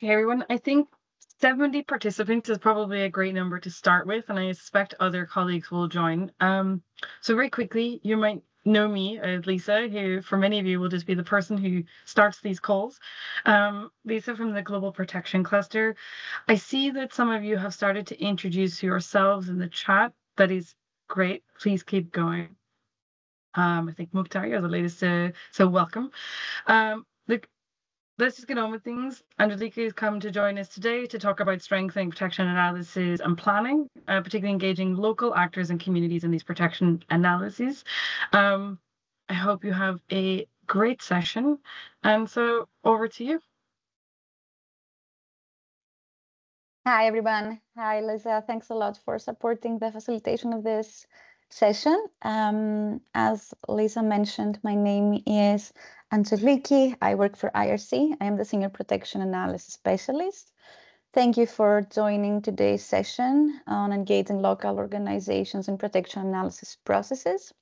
Hey everyone, I think 70 participants is probably a great number to start with, and I expect other colleagues will join. Um, so very quickly, you might know me as Lisa, who for many of you will just be the person who starts these calls. Um, Lisa from the Global Protection Cluster. I see that some of you have started to introduce yourselves in the chat. That is great. Please keep going. Um, I think Mukhtar, you're the latest, uh, so welcome. Um, let's just get on with things. Angelica has come to join us today to talk about strengthening protection analysis and planning, uh, particularly engaging local actors and communities in these protection analyses. Um, I hope you have a great session. And so over to you. Hi, everyone. Hi, Lisa. Thanks a lot for supporting the facilitation of this session. Um, as Lisa mentioned, my name is Angeliki. I work for IRC. I am the Senior Protection Analysis Specialist. Thank you for joining today's session on engaging local organizations in protection analysis processes.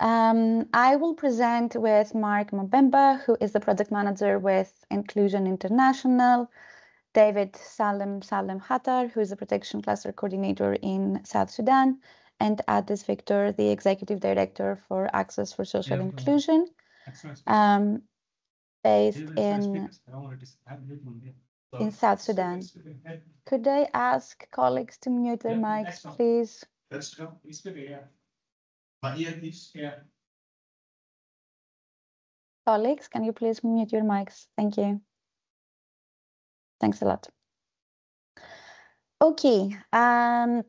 Um, I will present with Mark Mobemba, who is the project manager with Inclusion International, David Salem Salem Hattar, who is the protection cluster coordinator in South Sudan, and Adis Victor, the executive director for Access for Social yeah, Inclusion um, based in, in South Sudan. Could I ask colleagues to mute their mics, please? Colleagues, can you please mute your mics? Thank you. Thanks a lot. Okay, um,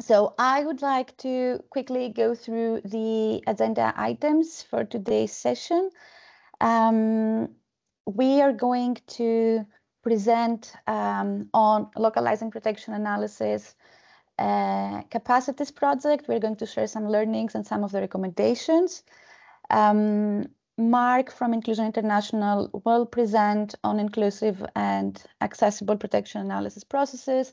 so I would like to quickly go through the agenda items for today's session. Um, we are going to present um, on localizing protection analysis uh, capacities project. We're going to share some learnings and some of the recommendations. Um, Mark from Inclusion International will present on inclusive and accessible protection analysis processes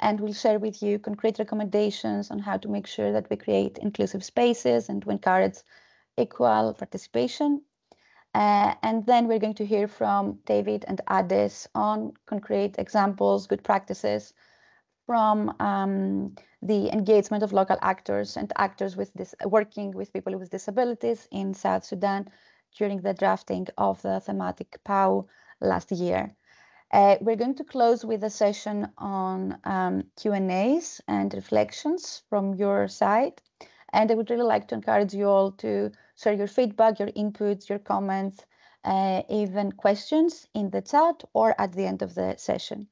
and we'll share with you concrete recommendations on how to make sure that we create inclusive spaces and to encourage equal participation. Uh, and then we're going to hear from David and Adis on concrete examples, good practices from um, the engagement of local actors and actors with this working with people with disabilities in South Sudan during the drafting of the thematic PAU last year. Uh, we're going to close with a session on um, Q&As and reflections from your side. And I would really like to encourage you all to share your feedback, your inputs, your comments, uh, even questions in the chat or at the end of the session.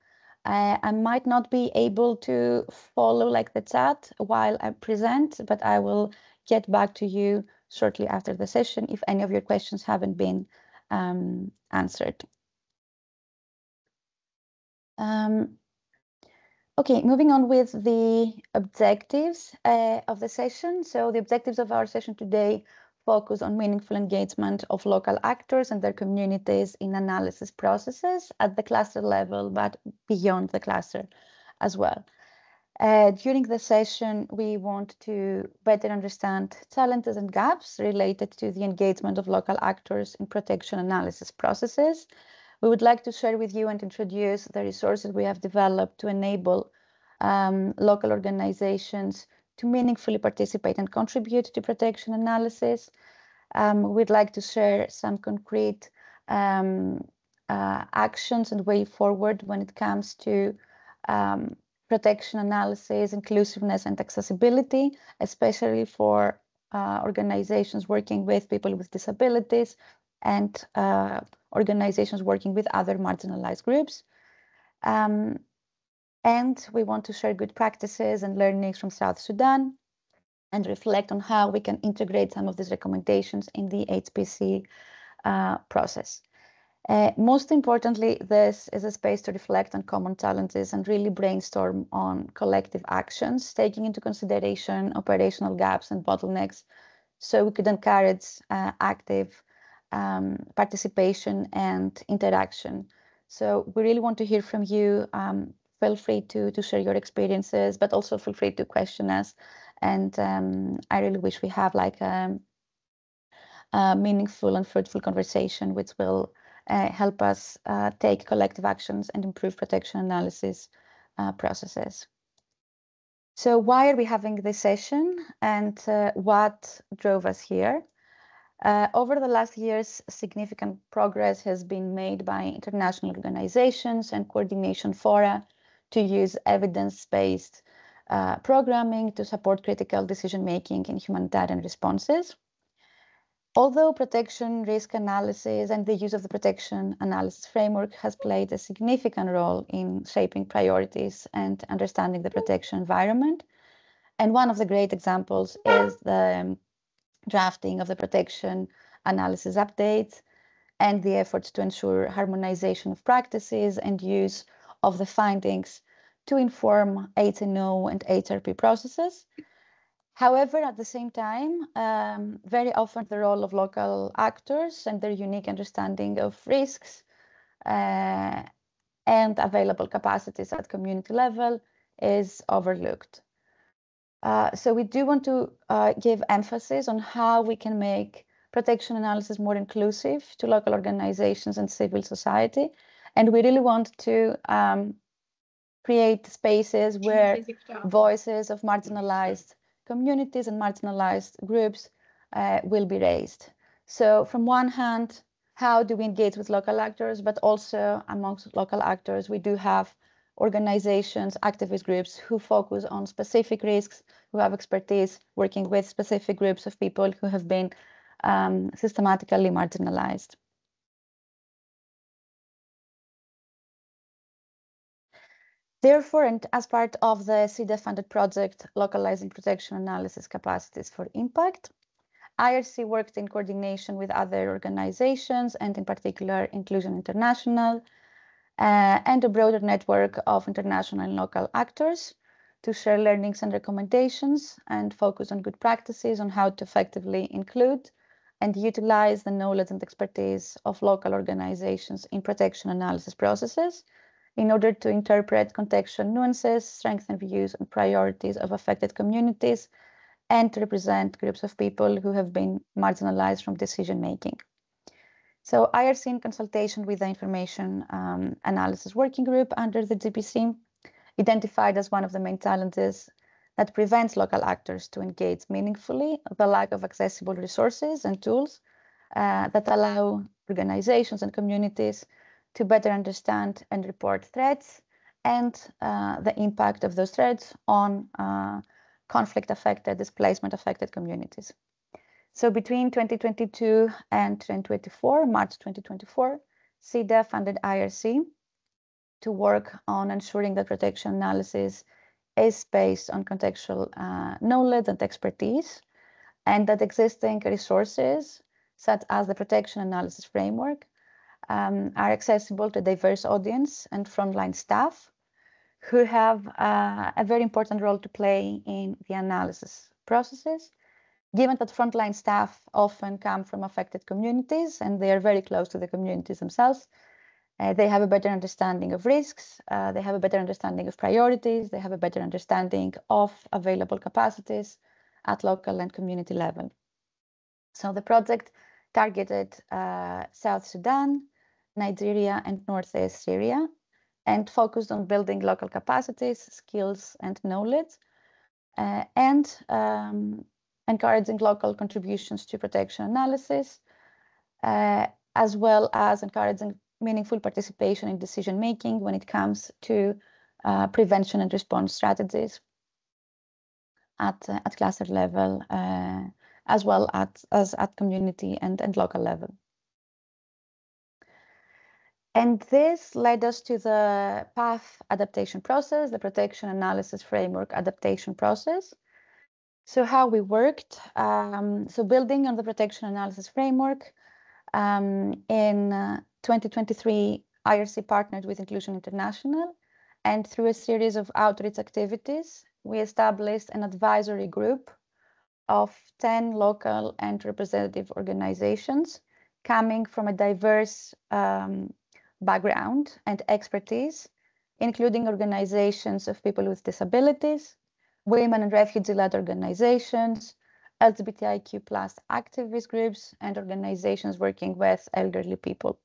Uh, I might not be able to follow like the chat while I present, but I will get back to you shortly after the session if any of your questions haven't been um, answered. Um, okay, moving on with the objectives uh, of the session. So the objectives of our session today focus on meaningful engagement of local actors and their communities in analysis processes at the cluster level, but beyond the cluster as well. Uh, during the session, we want to better understand challenges and gaps related to the engagement of local actors in protection analysis processes, we would like to share with you and introduce the resources we have developed to enable um, local organizations to meaningfully participate and contribute to protection analysis. Um, we'd like to share some concrete um, uh, actions and way forward when it comes to um, protection analysis, inclusiveness, and accessibility, especially for uh, organizations working with people with disabilities and uh, organizations working with other marginalized groups. Um, and we want to share good practices and learnings from South Sudan and reflect on how we can integrate some of these recommendations in the HPC uh, process. Uh, most importantly, this is a space to reflect on common challenges and really brainstorm on collective actions, taking into consideration operational gaps and bottlenecks so we could encourage uh, active um, participation and interaction. So we really want to hear from you. Um, feel free to, to share your experiences, but also feel free to question us. And um, I really wish we have like a, a, meaningful and fruitful conversation, which will uh, help us uh, take collective actions and improve protection analysis uh, processes. So why are we having this session and uh, what drove us here? Uh, over the last years, significant progress has been made by international organizations and coordination fora to use evidence-based uh, programming to support critical decision-making in humanitarian responses. Although protection risk analysis and the use of the protection analysis framework has played a significant role in shaping priorities and understanding the protection environment, and one of the great examples is the um, drafting of the protection analysis updates and the efforts to ensure harmonization of practices and use of the findings to inform HNO and HRP processes. However, at the same time, um, very often the role of local actors and their unique understanding of risks uh, and available capacities at community level is overlooked. Uh, so we do want to uh, give emphasis on how we can make protection analysis more inclusive to local organizations and civil society. And we really want to um, create spaces where voices of marginalized communities and marginalized groups uh, will be raised. So from one hand, how do we engage with local actors, but also amongst local actors, we do have organizations, activist groups who focus on specific risks, who have expertise working with specific groups of people who have been um, systematically marginalized. Therefore, and as part of the Sida-funded project, Localizing Protection Analysis Capacities for Impact, IRC worked in coordination with other organizations and in particular Inclusion International Uh, and a broader network of international and local actors to share learnings and recommendations and focus on good practices on how to effectively include and utilize the knowledge and expertise of local organizations in protection analysis processes in order to interpret contextual nuances, strengthen views and priorities of affected communities, and to represent groups of people who have been marginalized from decision making. So IRC in consultation with the Information um, Analysis Working Group under the GPC identified as one of the main challenges that prevents local actors to engage meaningfully the lack of accessible resources and tools uh, that allow organizations and communities to better understand and report threats and uh, the impact of those threats on uh, conflict affected, displacement affected communities. So between 2022 and 2024, March 2024, Sida funded IRC to work on ensuring that protection analysis is based on contextual uh, knowledge and expertise, and that existing resources, such as the protection analysis framework, um, are accessible to diverse audience and frontline staff who have uh, a very important role to play in the analysis processes. Given that frontline staff often come from affected communities and they are very close to the communities themselves, uh, they have a better understanding of risks, uh, they have a better understanding of priorities, they have a better understanding of available capacities at local and community level. So the project targeted uh, South Sudan, Nigeria, and Northeast Syria, and focused on building local capacities, skills, and knowledge, uh, and um, encouraging local contributions to protection analysis, uh, as well as encouraging meaningful participation in decision making when it comes to uh, prevention and response strategies at, uh, at cluster level, uh, as well at, as at community and, and local level. And this led us to the PAF adaptation process, the protection analysis framework adaptation process. So how we worked, um, so building on the protection analysis framework, um, in uh, 2023, IRC partnered with Inclusion International, and through a series of outreach activities, we established an advisory group of 10 local and representative organizations coming from a diverse um, background and expertise, including organizations of people with disabilities, women and refugee-led organizations, LGBTIQ plus activist groups, and organizations working with elderly people.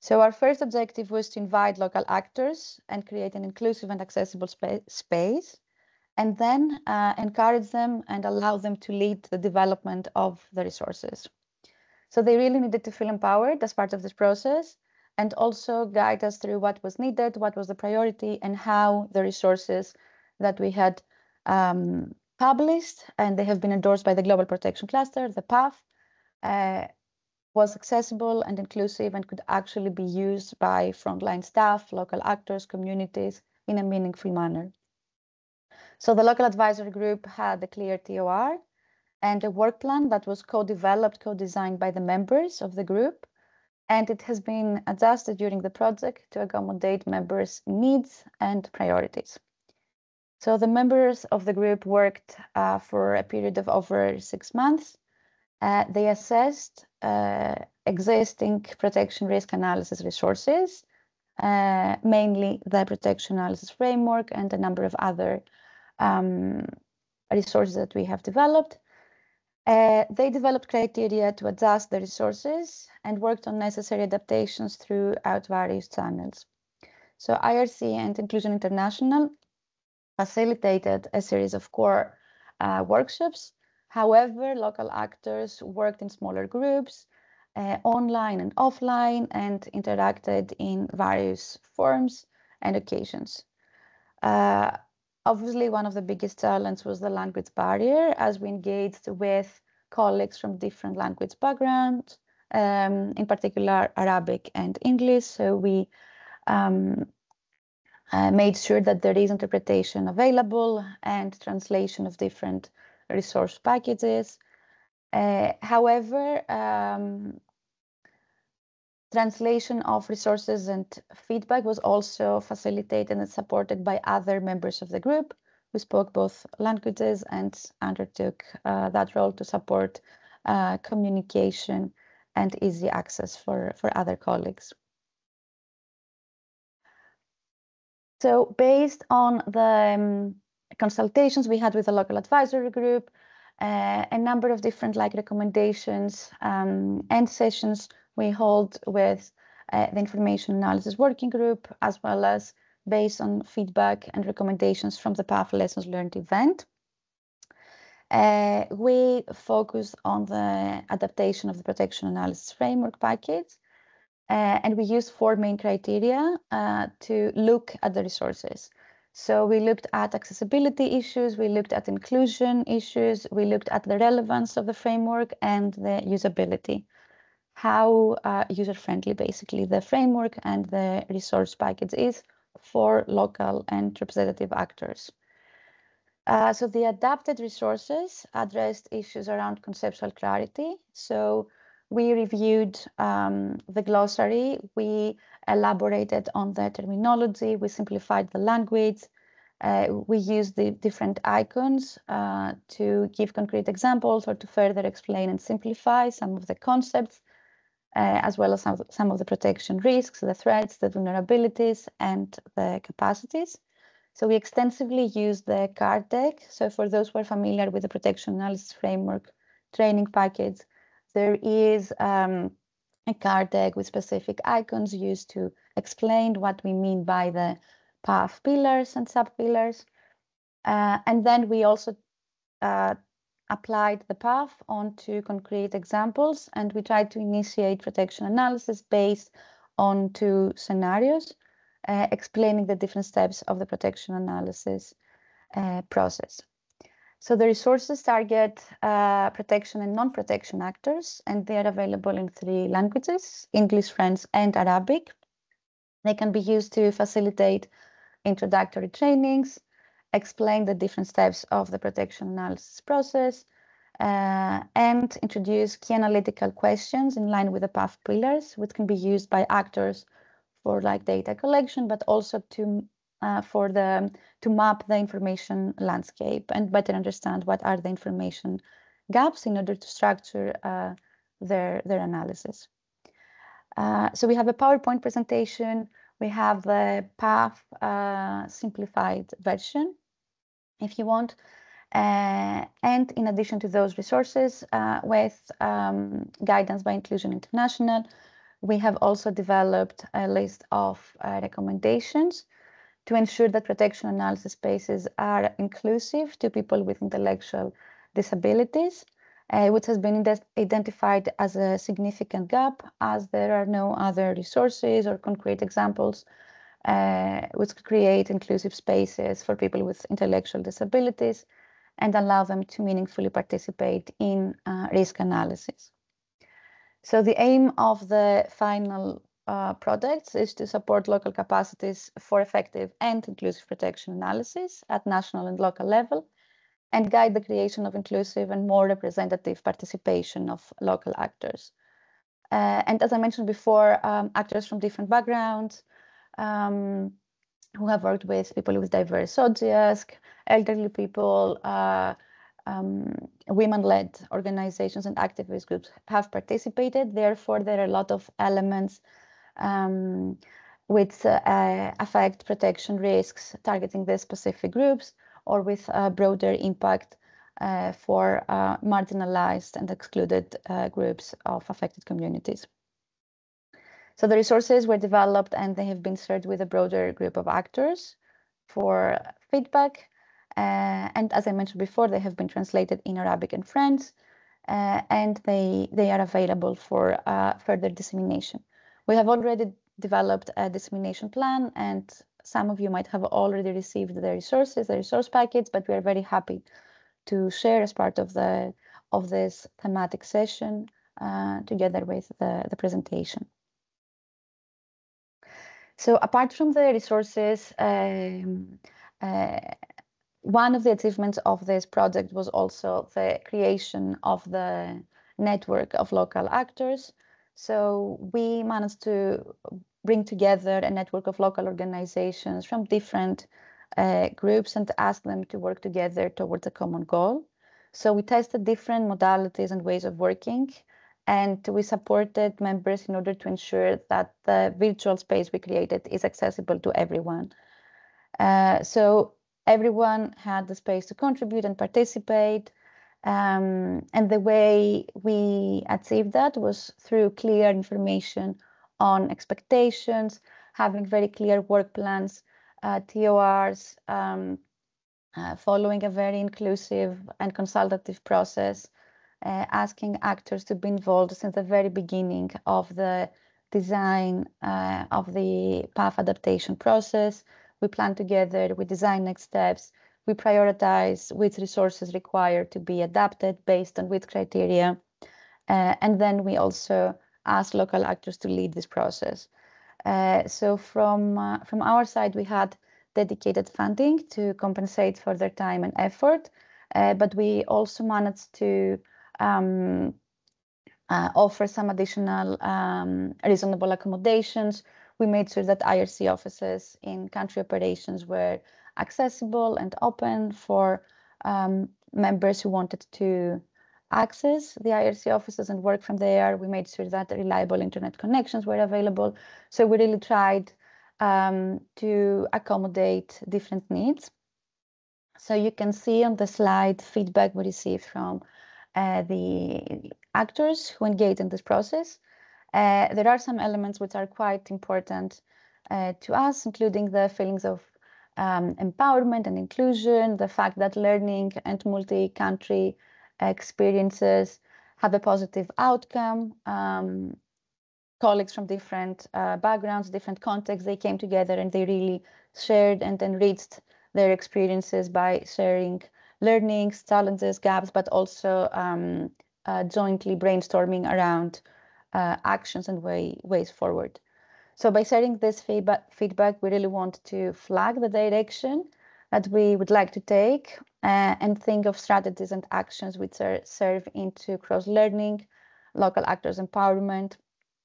So our first objective was to invite local actors and create an inclusive and accessible spa space, and then uh, encourage them and allow them to lead the development of the resources. So they really needed to feel empowered as part of this process and also guide us through what was needed, what was the priority, and how the resources that we had um, published and they have been endorsed by the Global Protection Cluster, the PAF, uh, was accessible and inclusive and could actually be used by frontline staff, local actors, communities in a meaningful manner. So the local advisory group had a clear TOR and a work plan that was co-developed, co-designed by the members of the group. And it has been adjusted during the project to accommodate members' needs and priorities. So the members of the group worked uh, for a period of over six months. Uh, they assessed uh, existing protection risk analysis resources, uh, mainly the protection analysis framework and a number of other um, resources that we have developed. Uh, they developed criteria to adjust the resources and worked on necessary adaptations throughout various channels. So IRC and Inclusion International facilitated a series of core uh, workshops. However, local actors worked in smaller groups, uh, online and offline, and interacted in various forms and occasions. Uh, obviously, one of the biggest challenges was the language barrier as we engaged with colleagues from different language backgrounds, um, in particular Arabic and English. So we um, uh, made sure that there is interpretation available and translation of different resource packages. Uh, however, um, translation of resources and feedback was also facilitated and supported by other members of the group who spoke both languages and undertook uh, that role to support uh, communication and easy access for, for other colleagues. So based on the um, consultations we had with the local advisory group, uh, a number of different like recommendations um, and sessions we hold with uh, the information analysis working group, as well as based on feedback and recommendations from the PAF Lessons Learned event. Uh, we focus on the adaptation of the protection analysis framework package uh, and we used four main criteria uh, to look at the resources. So we looked at accessibility issues, we looked at inclusion issues, we looked at the relevance of the framework and the usability. How uh, user-friendly basically the framework and the resource package is for local and representative actors. Uh, so the adapted resources addressed issues around conceptual clarity. So we reviewed um, the glossary, we elaborated on the terminology, we simplified the language, uh, we used the different icons uh, to give concrete examples or to further explain and simplify some of the concepts, uh, as well as some of, some of the protection risks, the threats, the vulnerabilities, and the capacities. So we extensively used the card deck. So for those who are familiar with the protection analysis framework training package, there is um, a card deck with specific icons used to explain what we mean by the PAF pillars and sub-pillars. Uh, and then we also uh, applied the PAF onto concrete examples, and we tried to initiate protection analysis based on two scenarios, uh, explaining the different steps of the protection analysis uh, process. So the resources target uh, protection and non-protection actors, and they are available in three languages, English, French, and Arabic. They can be used to facilitate introductory trainings, explain the different steps of the protection analysis process, uh, and introduce key analytical questions in line with the PAF pillars, which can be used by actors for like data collection, but also to uh, for the to map the information landscape and better understand what are the information gaps in order to structure uh, their their analysis. Uh, so we have a PowerPoint presentation. We have the PAF uh, simplified version, if you want. Uh, and in addition to those resources, uh, with um, guidance by Inclusion International, we have also developed a list of recommendations to ensure that protection analysis spaces are inclusive to people with intellectual disabilities, uh, which has been identified as a significant gap as there are no other resources or concrete examples uh, which create inclusive spaces for people with intellectual disabilities and allow them to meaningfully participate in uh, risk analysis. So the aim of the final uh, projects is to support local capacities for effective and inclusive protection analysis at national and local level and guide the creation of inclusive and more representative participation of local actors. Uh, and as I mentioned before, um, actors from different backgrounds um, who have worked with people with diverse SOGIESC, elderly people, uh, um, women-led organizations and activist groups have participated. Therefore, there are a lot of elements um, which uh, affect protection risks targeting the specific groups or with a broader impact uh, for uh, marginalized and excluded groups of affected communities. So the resources were developed and they have been shared with a broader group of actors for feedback. Uh, and as I mentioned before, they have been translated in Arabic and French, uh, and they, they are available for uh, further dissemination. We have already developed a dissemination plan, and some of you might have already received the resources, the resource packets, but we are very happy to share as part of the of this thematic session uh, together with the, the presentation. So apart from the resources, um, uh, one of the achievements of this project was also the creation of the network of local actors. So we managed to bring together a network of local organizations from different uh, groups and ask them to work together towards a common goal. So we tested different modalities and ways of working and we supported members in order to ensure that the virtual space we created is accessible to everyone. Uh, so everyone had the space to contribute and participate. Um, and the way we achieved that was through clear information on expectations, having very clear work plans, uh, TORs, um, uh, following a very inclusive and consultative process, uh, asking actors to be involved since the very beginning of the design uh, of the PAF adaptation process. We plan together, we design next steps, we prioritize which resources require to be adapted based on which criteria. Uh, and then we also ask local actors to lead this process. Uh, so from, uh, from our side, we had dedicated funding to compensate for their time and effort, uh, but we also managed to um, uh, offer some additional um, reasonable accommodations. We made sure that IRC offices in country operations were accessible and open for um, members who wanted to access the IRC offices and work from there. We made sure that reliable internet connections were available. So we really tried um, to accommodate different needs. So you can see on the slide feedback we received from uh, the actors who engage in this process. Uh, there are some elements which are quite important uh, to us, including the feelings of um, empowerment and inclusion, the fact that learning and multi-country experiences have a positive outcome. Um, colleagues from different uh, backgrounds, different contexts, they came together and they really shared and enriched their experiences by sharing learnings, challenges, gaps, but also um, uh, jointly brainstorming around uh, actions and way, ways forward. So by sharing this feedback, feedback, we really want to flag the direction that we would like to take uh, and think of strategies and actions which are, serve into cross-learning, local actors empowerment,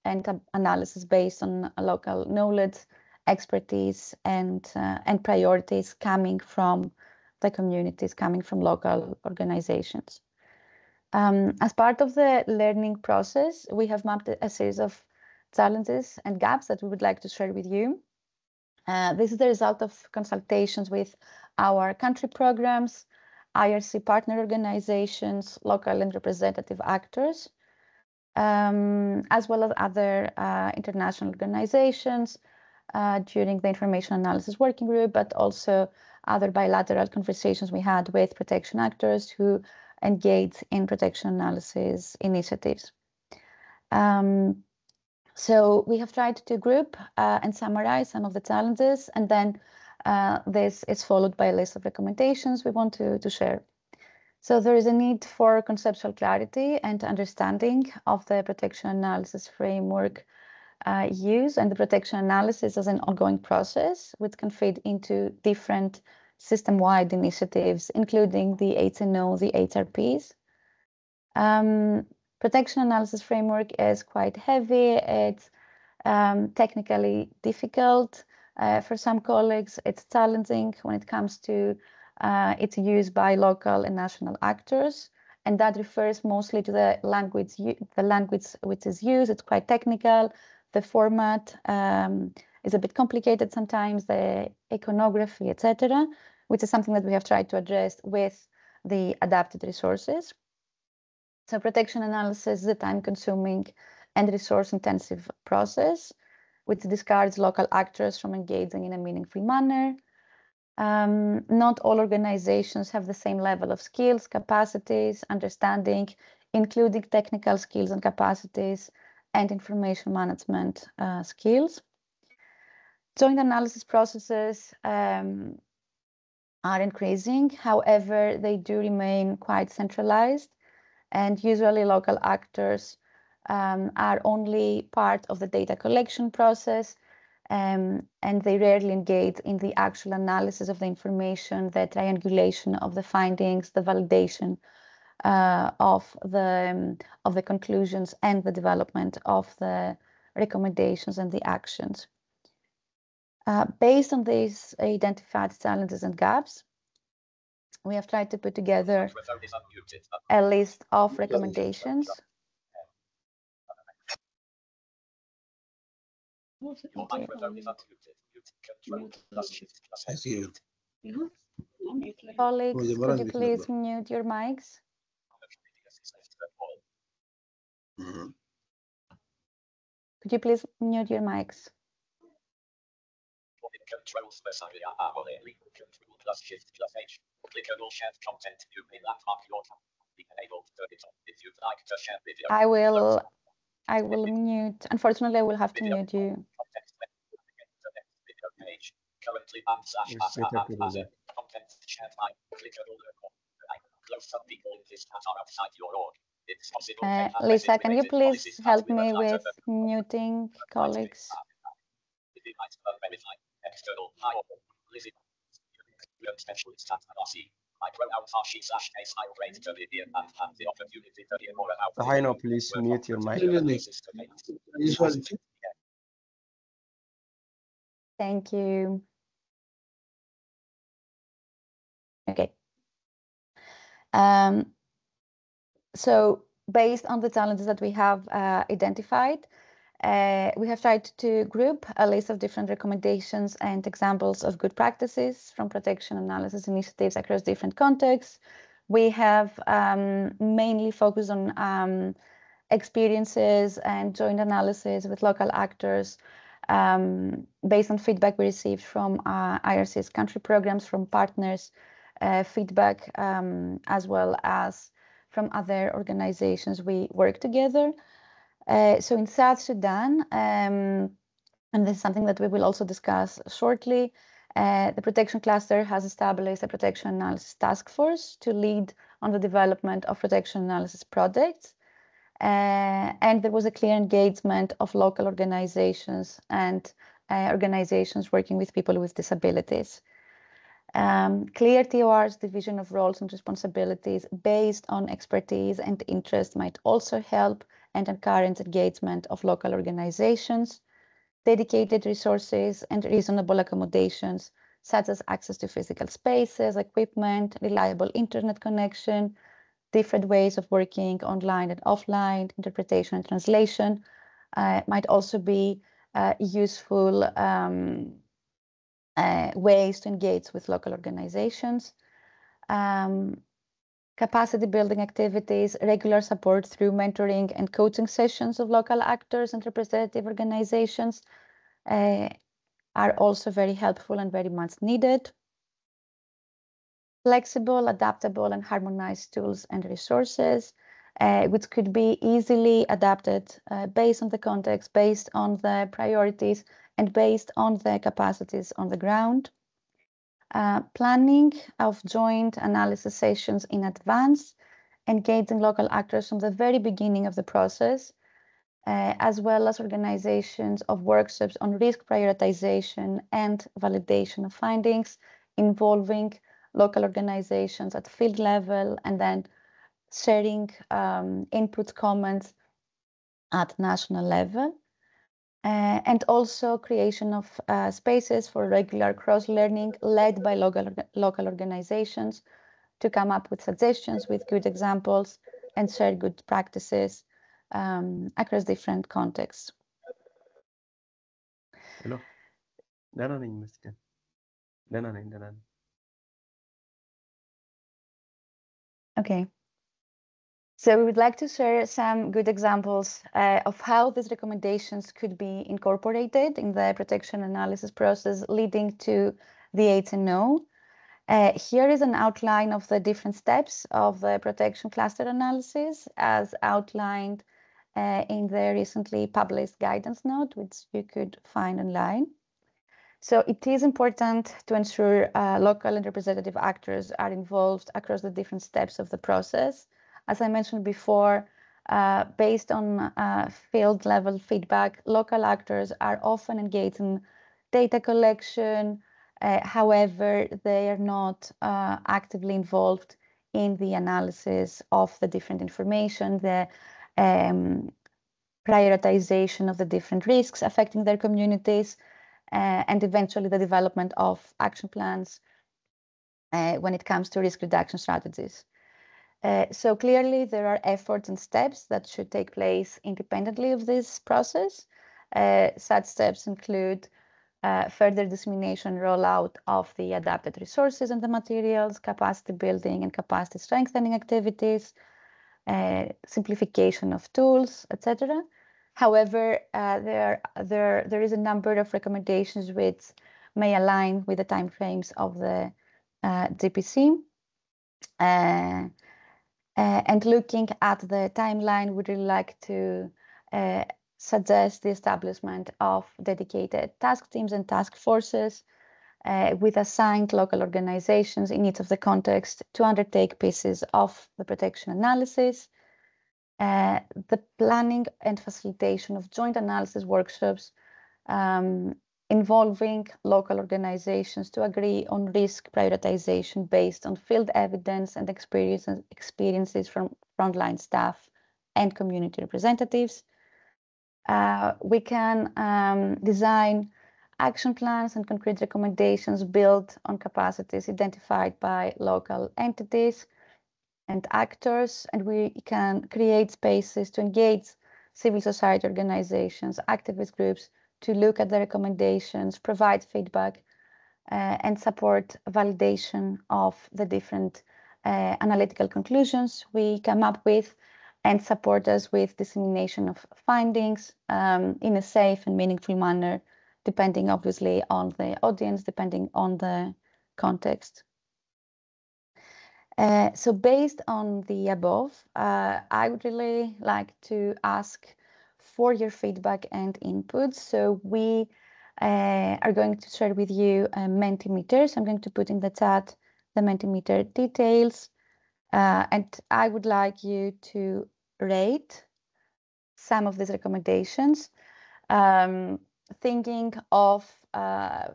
and analysis based on local knowledge, expertise, and uh, and priorities coming from the communities coming from local organizations. Um, as part of the learning process, we have mapped a series of challenges and gaps that we would like to share with you. Uh, this is the result of consultations with our country programs, IRC partner organizations, local and representative actors. um, as well as other uh, international organizations uh, during the information analysis working group, but also other bilateral conversations we had with protection actors who engage in protection analysis initiatives. Um, so we have tried to group uh, and summarize some of the challenges, and then uh, this is followed by a list of recommendations we want to, to share. So there is a need for conceptual clarity and understanding of the protection analysis framework uh, use and the protection analysis as an ongoing process, which can feed into different system-wide initiatives, including the HNO, the HRPs. Um, protection analysis framework is quite heavy. It's um, technically difficult. Uh, for some colleagues, it's challenging when it comes to uh, its use by local and national actors. And that refers mostly to the language, the language which is used. It's quite technical. The format um, is a bit complicated sometimes, the iconography, etc which is something that we have tried to address with the adapted resources. So protection analysis is a time-consuming and resource-intensive process, which discards local actors from engaging in a meaningful manner. Um, not all organizations have the same level of skills, capacities, understanding, including technical skills and capacities, and information management uh, skills. Joint analysis processes um, are increasing. However, they do remain quite centralized, and usually local actors um, are only part of the data collection process, um, and they rarely engage in the actual analysis of the information, the triangulation of the findings, the validation uh, of the um, of the conclusions, and the development of the recommendations and the actions. Uh, based on these identified challenges and gaps, we have tried to put together a list of recommendations. Colleagues, could you please mute your mics? Mm-hmm. Could you please mute your mics? Control space area Control plus Shift plus H. Clickable shared content. You may not mark your be enabled to it if you'd like to share video. I will. I will mute. Unfortunately, I will have to mute you. Currently, content shared by clickable. Close some people in this chat are outside your org. Uh, Lisa, can you please help me with muting colleagues? External file. Lizzie. Specialist at RC. My pronouns are she slash a style great to be here and have the opportunity to hear more about. Hi, no, please mute your mic. Thank you. Okay. Um, so based on the challenges that we have uh, identified, uh, we have tried to group a list of different recommendations and examples of good practices from protection analysis initiatives across different contexts. We have um, mainly focused on um, experiences and joint analysis with local actors um, based on feedback we received from uh, IRC's country programs, from partners, uh, feedback, um, as well as from other organizations we work together. Uh, so in South Sudan, um, and this is something that we will also discuss shortly, uh, the protection cluster has established a protection analysis task force to lead on the development of protection analysis projects. Uh, and there was a clear engagement of local organizations and uh, organizations working with people with disabilities. Um, clear TOR's division of roles and responsibilities based on expertise and interest might also help and encourage engagement of local organizations, dedicated resources and reasonable accommodations, such as access to physical spaces, equipment, reliable internet connection, different ways of working online and offline, interpretation and translation uh, might also be uh, useful um, uh, ways to engage with local organizations. Um, capacity building activities, regular support through mentoring and coaching sessions of local actors and representative organizations uh, are also very helpful and very much needed. Flexible, adaptable, and harmonized tools and resources, uh, which could be easily adapted uh, based on the context, based on the priorities, and based on the capacities on the ground. Uh, planning of joint analysis sessions in advance, engaging local actors from the very beginning of the process, uh, as well as organizations of workshops on risk prioritization and validation of findings involving local organizations at field level and then sharing um, input comments at national level uh, and also creation of uh, spaces for regular cross-learning led by local, local organizations to come up with suggestions with good examples and share good practices um, across different contexts. Hello. Okay. So we would like to share some good examples uh, of how these recommendations could be incorporated in the protection analysis process leading to the HNO. Uh, here is an outline of the different steps of the protection cluster analysis as outlined uh, in the recently published guidance note, which you could find online. So it is important to ensure uh, local and representative actors are involved across the different steps of the process. As I mentioned before, uh, based on uh, field level feedback, local actors are often engaged in data collection. Uh, however, they are not uh, actively involved in the analysis of the different information, the um, prioritization of the different risks affecting their communities, uh, and eventually the development of action plans uh, when it comes to risk reduction strategies. Uh, so clearly there are efforts and steps that should take place independently of this process. Uh, such steps include uh, further dissemination rollout of the adapted resources and the materials, capacity building and capacity strengthening activities, uh, simplification of tools, etc. However, uh, there, there, there is a number of recommendations which may align with the timeframes of the GPC. Uh, and looking at the timeline, we'd really like to uh, suggest the establishment of dedicated task teams and task forces uh, with assigned local organizations in each of the contexts to undertake pieces of the protection analysis. Uh, the planning and facilitation of joint analysis workshops um, involving local organizations to agree on risk prioritization based on field evidence and experience, experiences from frontline staff and community representatives. Uh, we can um, design action plans and concrete recommendations built on capacities identified by local entities and actors, and we can create spaces to engage civil society organizations, activist groups to look at the recommendations, provide feedback, uh, and support validation of the different uh, analytical conclusions we come up with and support us with dissemination of findings um, in a safe and meaningful manner, depending obviously on the audience, depending on the context. Uh, so based on the above, uh, I would really like to ask for your feedback and input. So we uh, are going to share with you a Mentimeter. So I'm going to put in the chat the Mentimeter details. Uh, and I would like you to rate some of these recommendations, um, thinking of uh,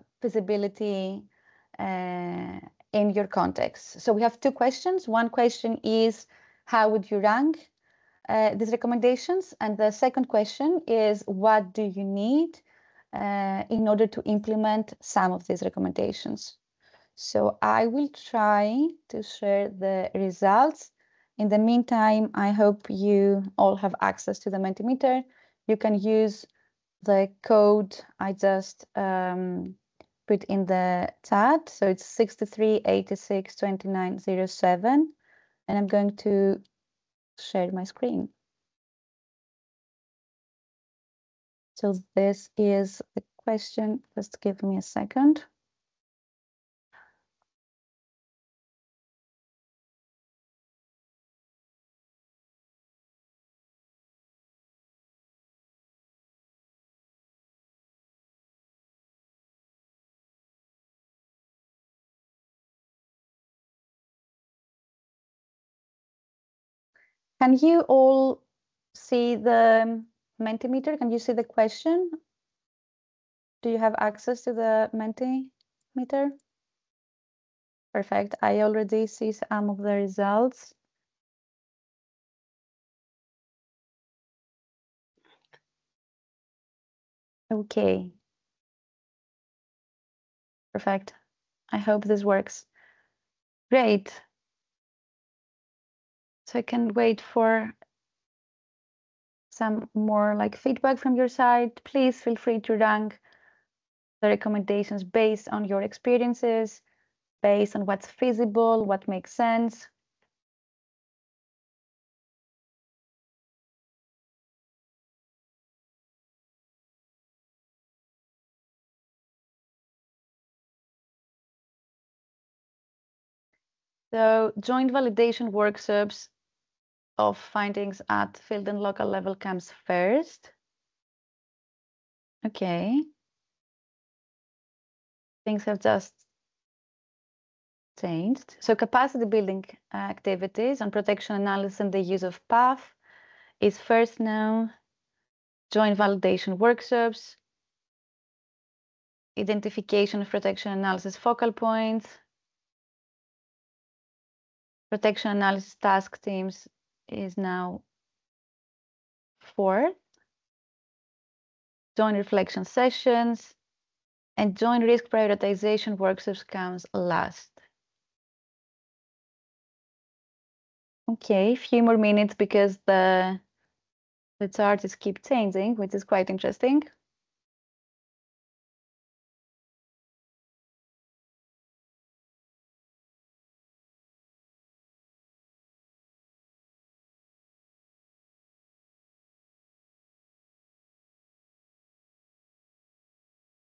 uh, in your context. So we have two questions. One question is, how would you rank uh, these recommendations? And the second question is, what do you need uh, in order to implement some of these recommendations? So I will try to share the results. In the meantime, I hope you all have access to the Mentimeter. You can use the code I just um, put in the chat. So it's 63 86 29 07. And I'm going to share my screen. So this is the question. Just give me a second. Can you all see the Mentimeter? Can you see the question? Do you have access to the Mentimeter? Perfect. I already see some of the results. Okay. Perfect. I hope this works. Great. So I can wait for some more like feedback from your side. Please feel free to rank the recommendations based on your experiences, based on what's feasible, what makes sense. So joint validation workshops of findings at field and local level comes first. Okay. Things have just changed. So capacity building activities on protection analysis and the use of PAF is first now joint validation workshops, identification of protection analysis focal points, protection analysis task teams is now fourth, joint reflection sessions, and joint risk prioritization workshops comes last. Okay, a few more minutes because the the charts keep changing, which is quite interesting.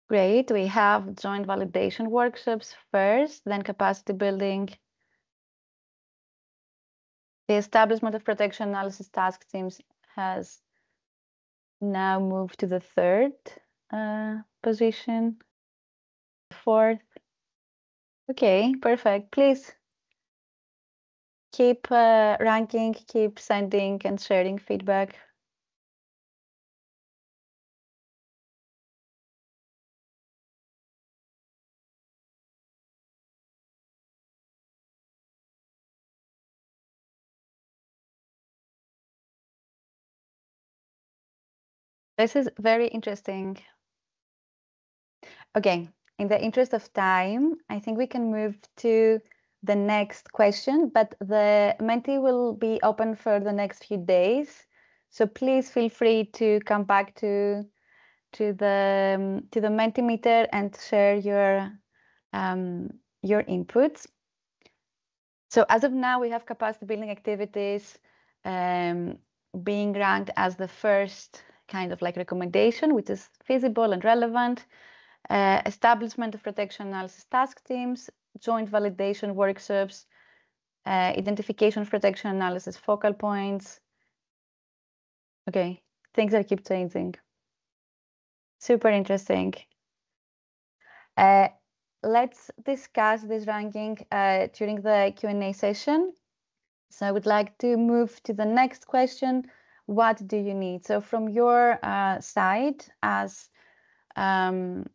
Great, we have joint validation workshops first, then capacity building. The establishment of protection analysis task teams has now moved to the third uh, position, fourth. Okay, perfect. Please keep uh, ranking, keep sending and sharing feedback. This is very interesting. Okay, in the interest of time, I think we can move to the next question, but the Menti will be open for the next few days. So please feel free to come back to to the to the Mentimeter and share your um, your inputs. So as of now, we have capacity building activities um, being ranked as the first kind of like recommendation, which is feasible and relevant, uh, establishment of protection analysis task teams, joint validation workshops, uh, identification of protection analysis focal points. Okay, things that keep changing. Super interesting. Uh, let's discuss this ranking uh, during the Q&A session. So I would like to move to the next question, what do you need? So from your uh, side as um,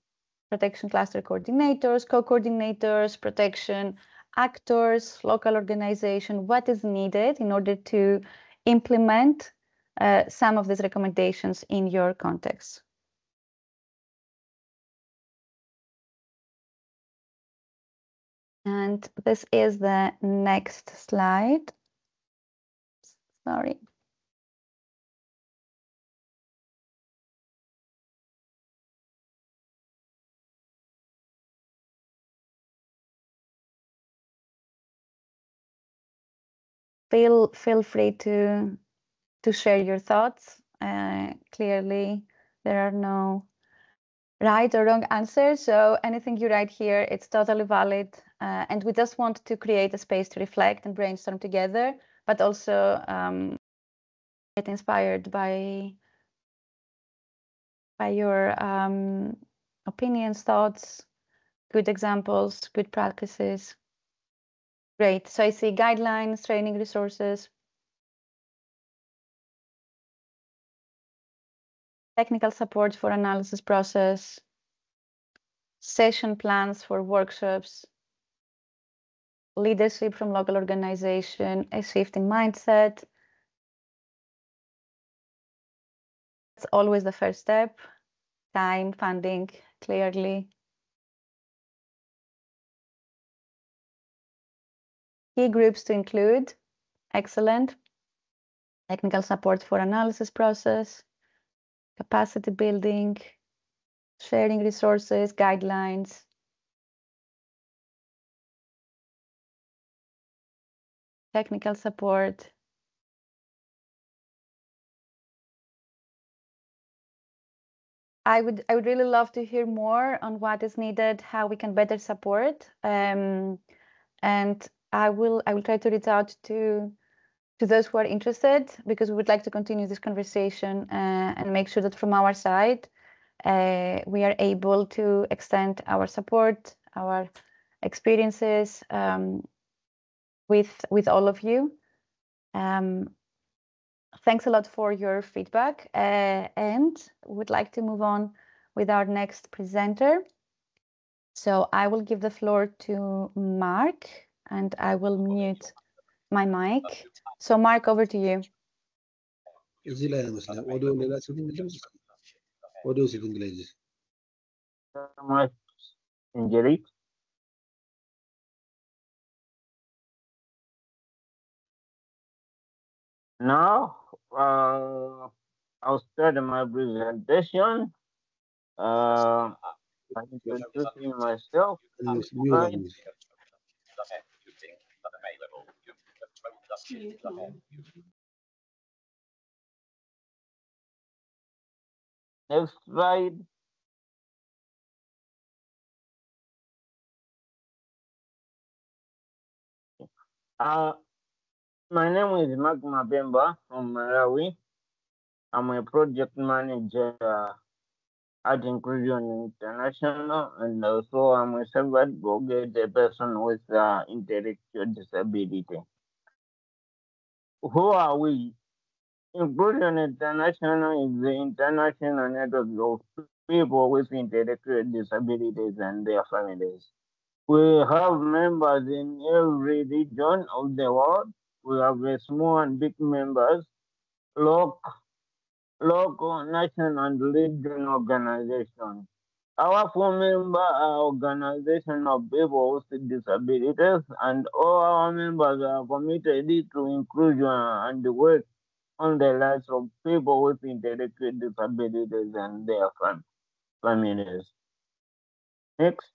protection cluster coordinators, co-coordinators, protection actors, local organization, what is needed in order to implement uh, some of these recommendations in your context? And this is the next slide. Sorry. Feel feel free to to share your thoughts. Uh, clearly, there are no right or wrong answers. So anything you write here, it's totally valid. Uh, and we just want to create a space to reflect and brainstorm together, but also um, get inspired by by your um, opinions, thoughts, good examples, good practices. Great. So I see guidelines, training resources, technical support for analysis process, session plans for workshops, leadership from local organization, a shift in mindset. It's always the first step. Time, funding, clearly. Key groups to include, excellent. Technical support for analysis process, capacity building, sharing resources, guidelines. Technical support. I would I would really love to hear more on what is needed, how we can better support. Um, and I will I will try to reach out to to those who are interested because we would like to continue this conversation uh, and make sure that from our side uh, we are able to extend our support, our experiences um, with with all of you. Um, thanks a lot for your feedback uh, and would like to move on with our next presenter. So I will give the floor to Mark and I will mute my mic. So Mark, over to you. What is it in English? Mark, Now, uh, I'll start my presentation. Uh, I'm introducing myself. I'm Next slide. Uh, my name is Mark Mabemba from Malawi. I'm a project manager uh, at Inclusion International, and also I'm a self-advocate, a person with uh, intellectual disability. Who are we? Inclusion International is the international network of people with intellectual disabilities and their families. We have members in every region of the world. We have small and big members, local, local, national, and regional organizations. Our full member organization of people with disabilities, and all our members are committed to inclusion and work on the lives of people with intellectual disabilities and their fam- families. Next.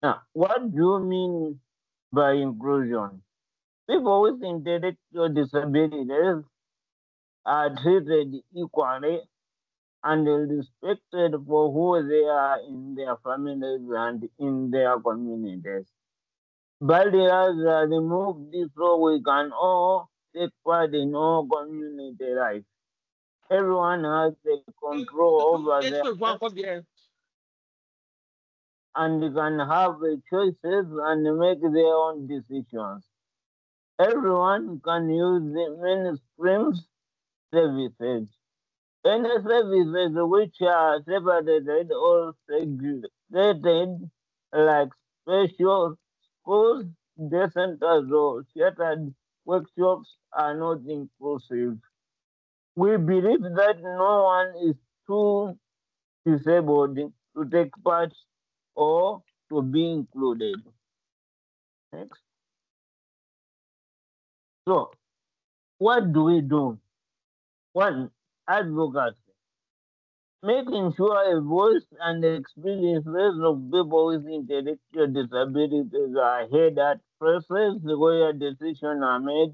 Now, what do you mean by inclusion? People with intellectual disabilities are treated equally and respected for who they are in their families and in their communities. Barriers are uh, removed so we can all take part in all community life. Everyone has the control over their life and can have choices and make their own decisions. Everyone can use the mainstream services. Any services which are separated or segregated, like special schools, day centers, or sheltered workshops, are not inclusive. We believe that no one is too disabled to take part or to be included. Next. So, what do we do? One, advocacy. making sure a voice and the experiences of people with intellectual disabilities are heard at places where decisions are made,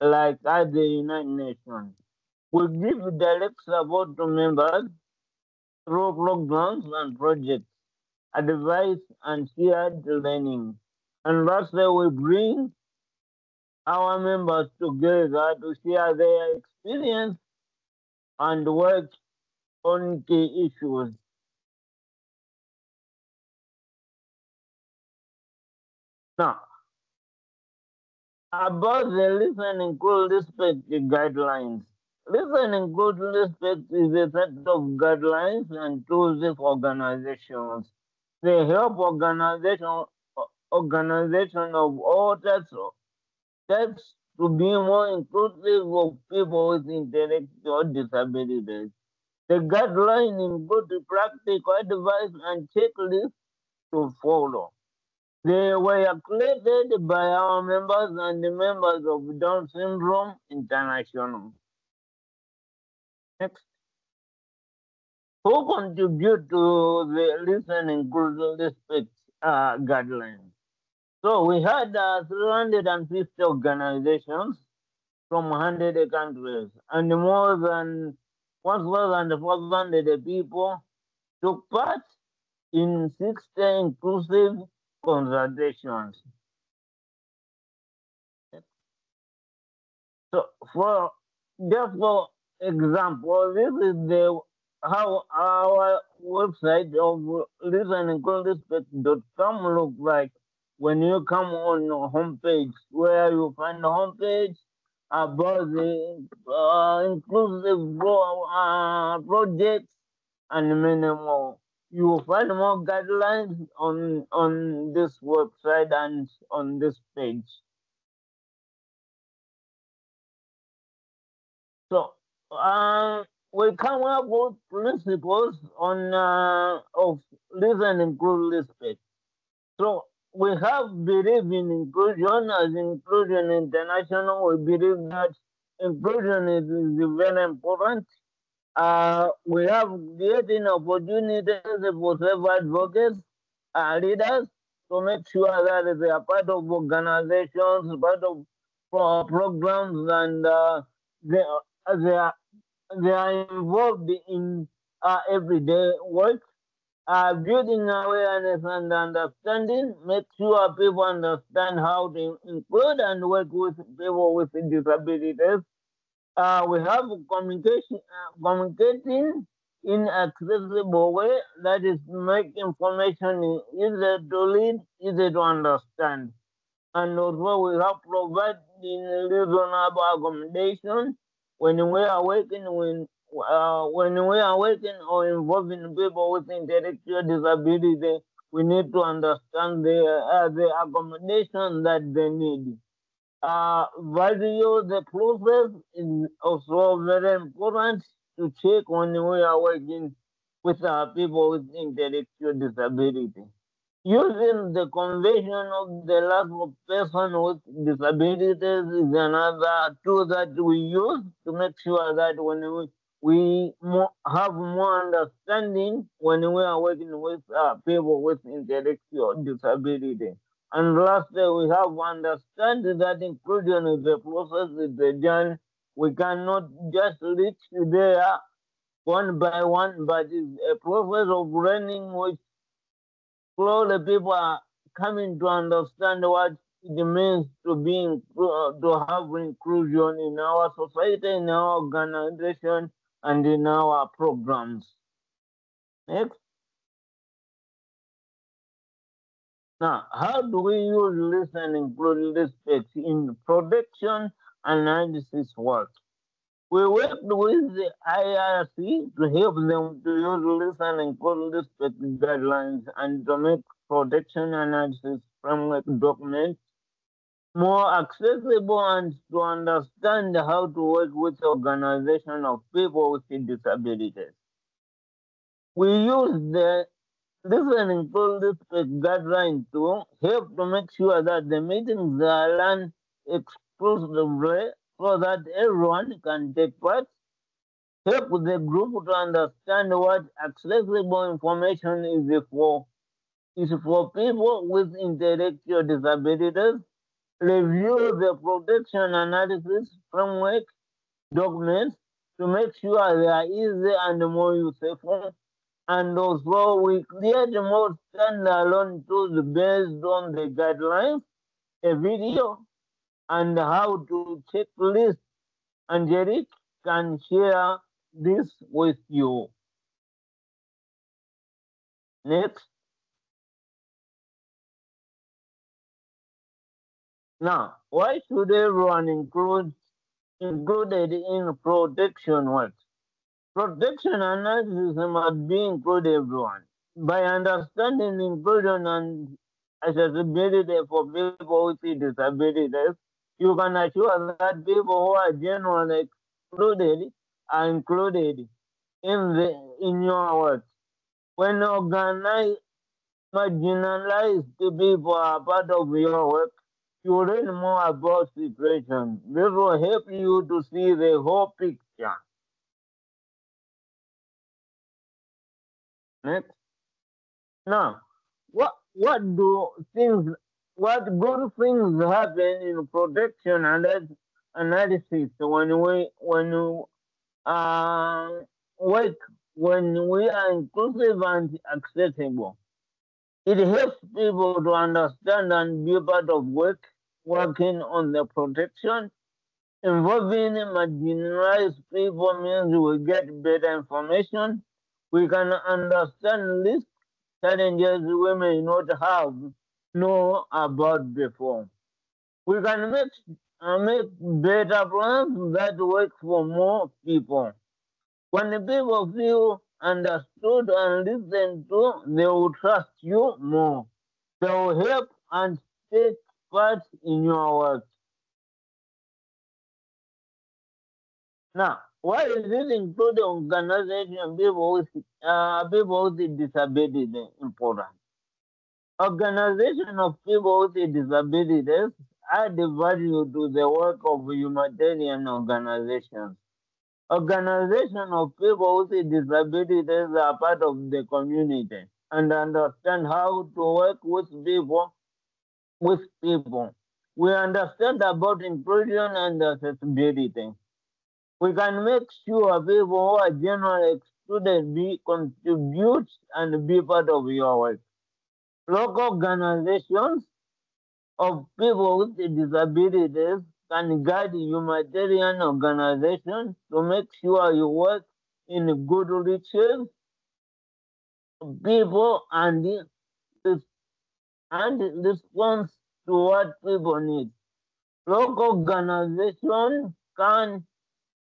like at the United Nations. We give direct support to members through programs and projects, advice and shared learning. And lastly, we bring our members together to share their experience and work on key issues. Now, about the listen include respect guidelines. Listen include respect is a set of guidelines and tools for organizations. They help organization organization of all types of types to be more inclusive of people with intellectual disabilities. The guideline include practical advice and checklists to follow. They were created by our members and the members of Down Syndrome International. Next. Who contribute to the listening inclusive respect uh, guidelines? So we had uh, 350 organizations from 100 countries, and more than 1,400 people took part in 60 inclusive consultations. So, for therefore example, this is the how our website of listenincluderespect.com look like when you come on the homepage, where you find the homepage about the uh, inclusive uh, projects and many more. You will find more guidelines on on this website and on this page. So uh, we come up with principles on uh, of listen include respect. So we have belief in inclusion as inclusion international. We believe that inclusion is, is very important. Uh, we have creating opportunities for self advocates, uh, leaders to make sure that they are part of organizations, part of pro- programs, and uh, they, uh, they are they are involved in uh, everyday work, uh, building awareness and understanding, make sure people understand how to include and work with people with disabilities. Uh, we have communication, uh, communicating in accessible way that is make information easy to read, easy to understand. And also we have providing reasonable accommodation when we are working when uh, when we are working or involving people with intellectual disability, we need to understand the uh, the accommodation that they need. Uh, value the process is also very important to check when we are working with uh, people with intellectual disability. Using the convention of the life of person with disabilities is another tool that we use to make sure that when we, we have more understanding when we are working with uh, people with intellectual disability. And lastly, we have understanding that inclusion is a process, it's a journey. We cannot just reach there one by one, but it's a process of learning which slowly people are coming to understand what it means to be to have inclusion in our society, in our organization, and in our programs. Next. Now, how do we use listen include respect in protection analysis work? We worked with the IRC to help them to use listen include respect guidelines and to make protection analysis framework documents more accessible and to understand how to work with organization of people with disabilities. We use the listen include respect guideline to help to make sure that the meetings are run exclusively so that everyone can take part help the group to understand what accessible information is for is for people with intellectual disabilities, review the protection analysis framework documents to make sure they are easy and more useful. And also we create more standalone tools based on the guidelines, a video, and how to checklist. And Angelique can share this with you. Next. Now, why should everyone include included in protection work? Protection analysis must be include everyone. By understanding inclusion and accessibility for people with disabilities, you can assure that people who are generally excluded are included in the in your work. When organized marginalized people are part of your work, you learn more about situation. This will help you to see the whole picture. Next. Now, what what do things what good things happen in protection and analysis when we when uh, work when we are inclusive and accessible? It helps people to understand and be part of work working on the protection. Involving marginalized people means we get better information. We can understand these challenges we may not have know about before. We can make, uh, make better plans that work for more people. When the people feel understood and listened to, they will trust you more. They will help and take part in your work. Now, why is it including organization people with uh, people with disability important? Organization of people with disabilities add value to the work of humanitarian organizations. Organization of people with disabilities are part of the community and understand how to work with people with people. We understand about inclusion and accessibility. We can make sure people who are generally excluded be contribute and be part of your work. Local organizations of people with disabilities can guide humanitarian organizations to make sure you work in good reaches people and and response to what people need. Local organizations can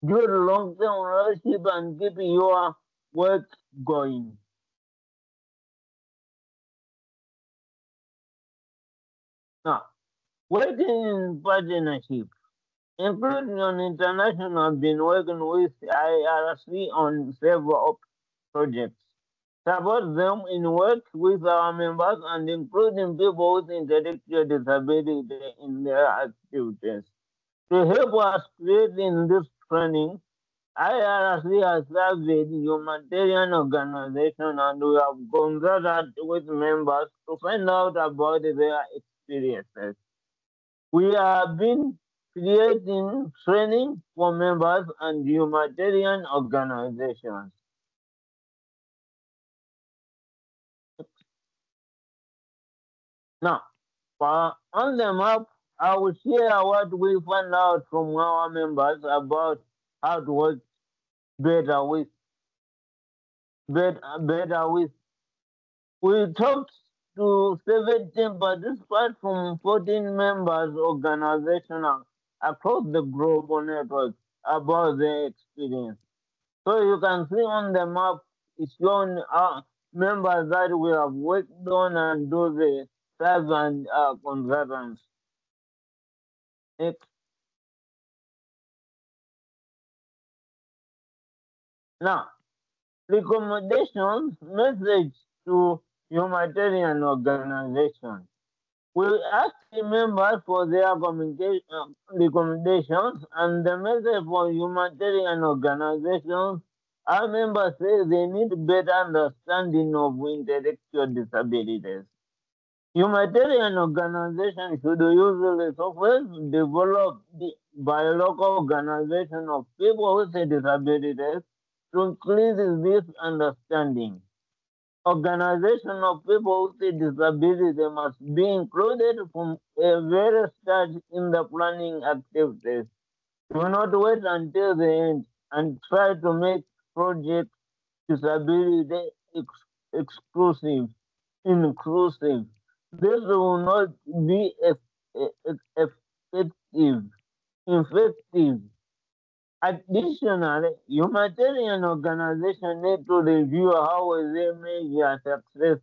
build long-term relationship and keep your work going. Now, working in partnership. Inclusion International I've been working with IRC on several projects support them in work with our members and including people with intellectual disability in their activities. To help us creating this training, IRC has surveyed humanitarian organization and we have consulted with members to find out about their experiences. We have been creating training for members and humanitarian organizations. Now, for on the map, I will share what we found out from our members about how to work better with better, better with. We talked to 17 participants from 14 members organizational across the global network about their experience. So you can see on the map, it's shown our members that we have worked on and do the servant uh, conversions. Next. Now, recommendations, message to humanitarian organizations. We ask the members for their recommendations and the message for humanitarian organizations our members say they need better understanding of intellectual disabilities. Humanitarian organizations should use resources developed by local organizations of people with disabilities to increase this understanding. Organization of people with disabilities must be included from a very start in the planning activities. Do not wait until the end and try to make project disability ex- exclusive, inclusive. This will not be eff- eff- effective. Effective. Additionally, eh, humanitarian organizations need to review how they measure success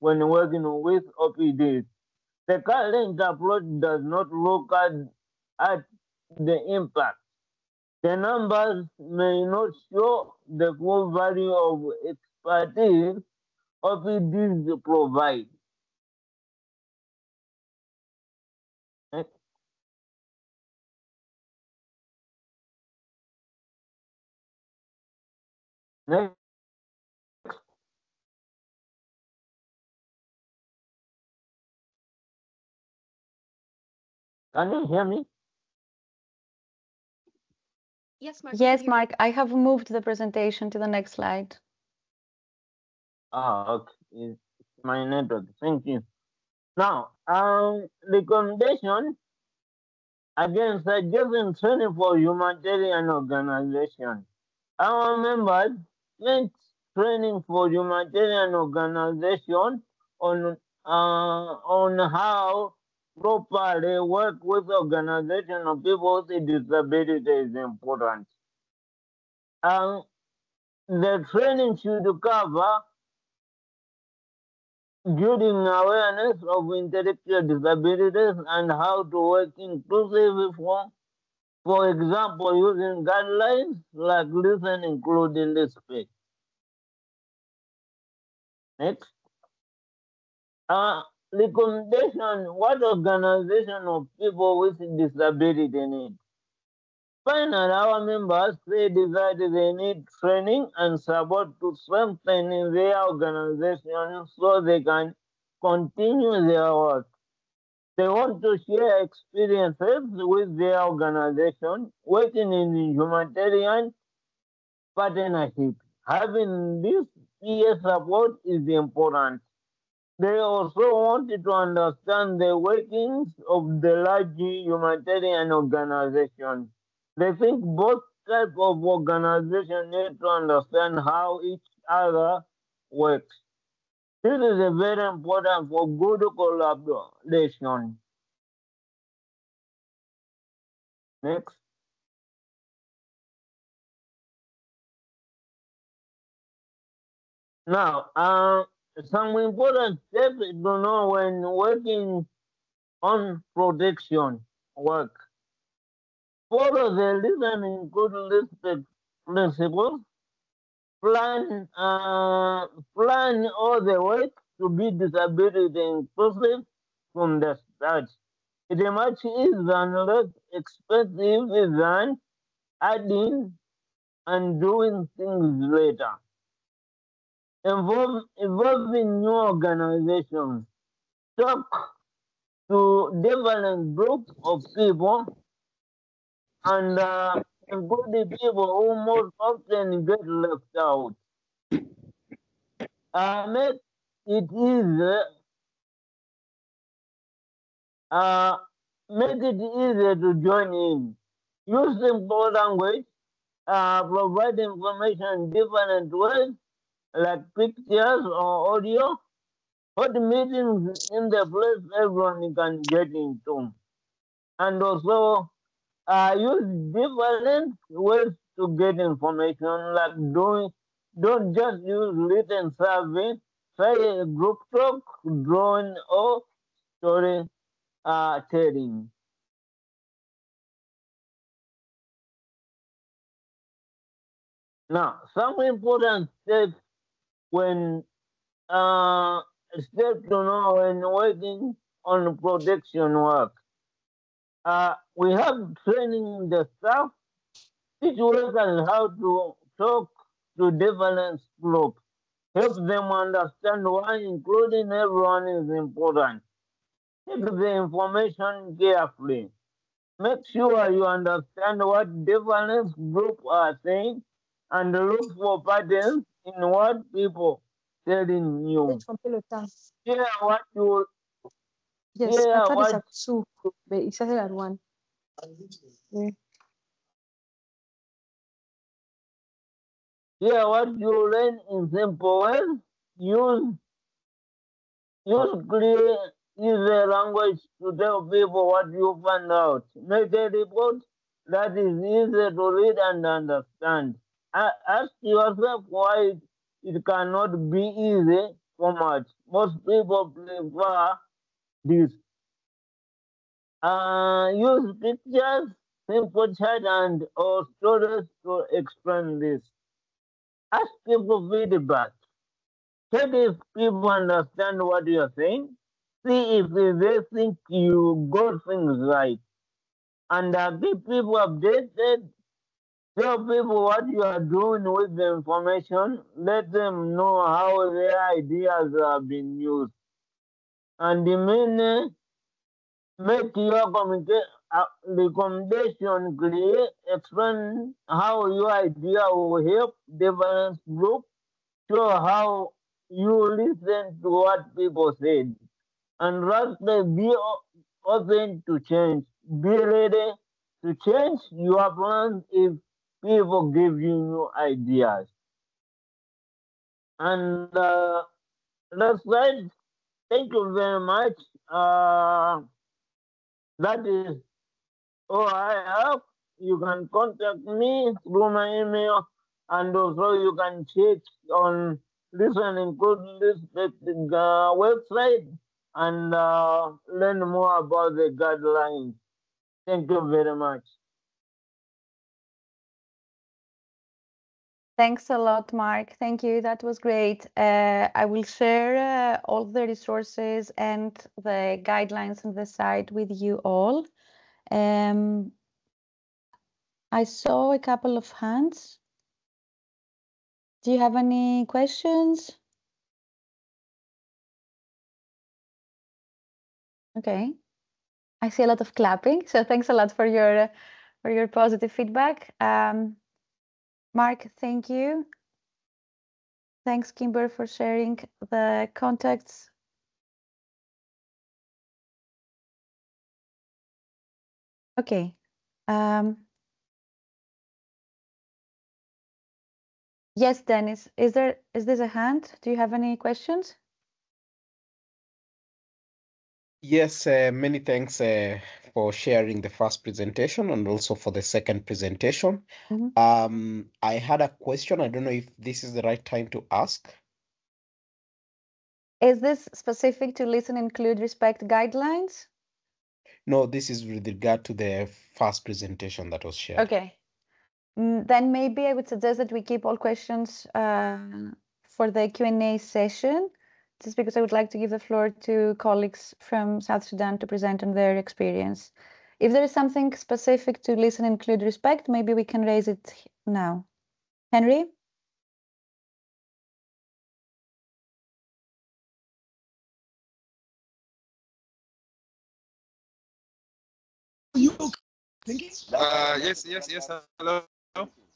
when working with OPDs. The current approach does not look at, at the impact. The numbers may not show the full value of expertise OPDs provide. Next. Can you hear me? Yes, Mark. Yes, Mark, I have moved the presentation to the next slide. Ah, okay. It's my network. Thank you. Now, um, recommendation again suggesting training for humanitarian organization. Our members training for humanitarian organization on uh, on how properly work with organization of people with disabilities is important. Um, the training should cover building awareness of intellectual disabilities and how to work inclusively for, for example, using guidelines like listen, including respect. Next. Uh, recommendation, what organization of people with disability need? Finally, our members they decide they need training and support to strengthen their organization so they can continue their work. They want to share experiences with their organization working in humanitarian partnership. Having this peer support is important. They also wanted to understand the workings of the large humanitarian organization. They think both types of organization need to understand how each other works. This is very important for good collaboration. Next. Now, uh, some important steps to know when working on protection work. Follow the listening good respect principles. Plan, uh, plan all the work to be disability inclusive from the start. It is much easier and less expensive than adding and doing things later. Involve, involving new organizations. Talk to different groups of people and uh, include the people who most often get left out. Uh, make it easy. Uh, make it easier to join in. Use simple language. Uh, provide information in different ways, like pictures or audio. Put meetings in the place everyone can get into. And also, uh, use different ways to get information, like doing, don't just use written survey, try a group talk, drawing, or story uh, telling. Now, some important steps when uh, steps to know when working on protection work. Uh, we have training the staff, teach workers how to talk to different groups. Help them understand why including everyone is important. Take the information carefully. Make sure you understand what different groups are saying and look for patterns in what people telling you. Hear what you Yes, Yeah, I thought it's at two, but it started at one. Yeah. what you learn in simple words. Use use clear easy language to tell people what you find out. Make a report that is easy to read and understand. Ask yourself why it cannot be easy so much. Most people prefer Uh, use pictures, simple chat, and or stories to explain this. Ask people feedback. Check if people understand what you're saying. See if they think you got things right. And uh, keep people updated. Tell people what you are doing with the information. Let them know how their ideas are being used. And the main, make your communica- uh, recommendation clear. Explain how your idea will help the different group Show how you listen to what people said. And lastly, be open to change. Be ready to change your plans if people give you new ideas. And uh, that's right. Thank you very much. Uh, that is all I have. You can contact me through my email, and also you can check on Listen Include Respect uh, website and uh, learn more about the guidelines. Thank you very much. Thanks a lot, Mark. Thank you. That was great. Uh, I will share uh, all the resources and the guidelines on the site with you all. Um, I saw a couple of hands. Do you have any questions? Okay. I see a lot of clapping, so thanks a lot for your uh, for your positive feedback. Um, Mark, thank you. Thanks, Kimber, for sharing the contacts. Okay. Um, yes, Dennis, is there is this a hand? Do you have any questions? Yes, uh, many thanks uh, for sharing the first presentation and also for the second presentation. Mhm. Um, I had a question. I don't know if this is the right time to ask. Is this specific to listen, include, respect guidelines? No, this is with regard to the first presentation that was shared. Okay. Mm, Then maybe I would suggest that we keep all questions uh, for the Q&A session, just because I would like to give the floor to colleagues from South Sudan to present on their experience. If there is something specific to listen, include, respect, maybe we can raise it now. Henry? Uh, yes, yes, yes. Hello.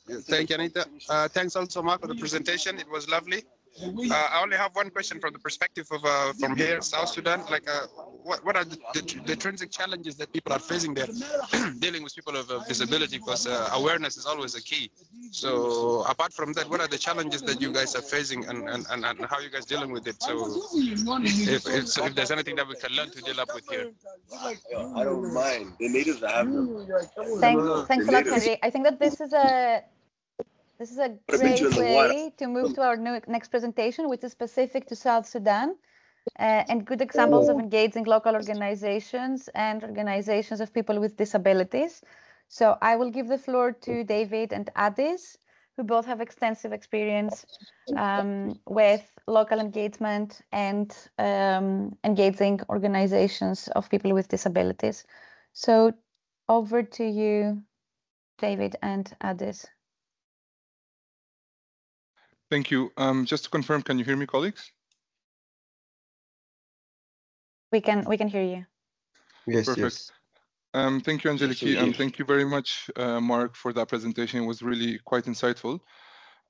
Thank you, Anita. Uh, thanks also, Mark, for the presentation. It was lovely. Uh, I only have one question from the perspective of uh, from here, South Sudan. Like, uh, what what are the, the, the intrinsic challenges that people are facing there, dealing with people of uh, disability? Because uh, awareness is always a key. So, apart from that, what are the challenges that you guys are facing, and, and, and, and how you guys dealing with it? So, if, if so if there's anything that we can learn to deal up with here. I don't mind. The natives have them. Thanks, thanks a lot, natives. Henry. I think that this is a this is a great to the water. way to move to our new, next presentation, which is specific to South Sudan, uh, and good examples of engaging local organizations and organizations of people with disabilities. So I will give the floor to David and Addis, who both have extensive experience um, with local engagement and um, engaging organizations of people with disabilities. So over to you, David and Addis. Thank you. Um, just to confirm, can you hear me, colleagues? We can we can hear you. Yes, Perfect. yes. Um, thank you, Yes, Angeliki, and thank you very much, uh, Mark, for that presentation. It was really quite insightful.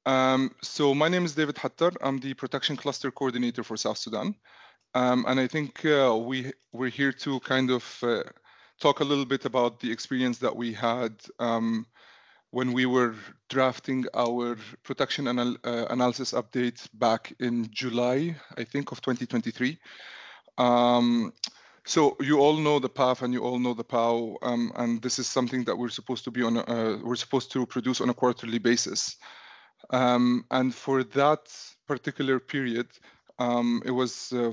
Um, so my name is David Hattar. I'm the Protection Cluster Coordinator for South Sudan. Um, and I think uh, we, we're here to kind of uh, talk a little bit about the experience that we had um, when we were drafting our protection anal uh, analysis update back in July, I think, of 2023. Um, so you all know the PAF and you all know the PAU, um, and this is something that we're supposed to be on. A, uh, we're supposed to produce on a quarterly basis. Um, and for that particular period, um, it was uh,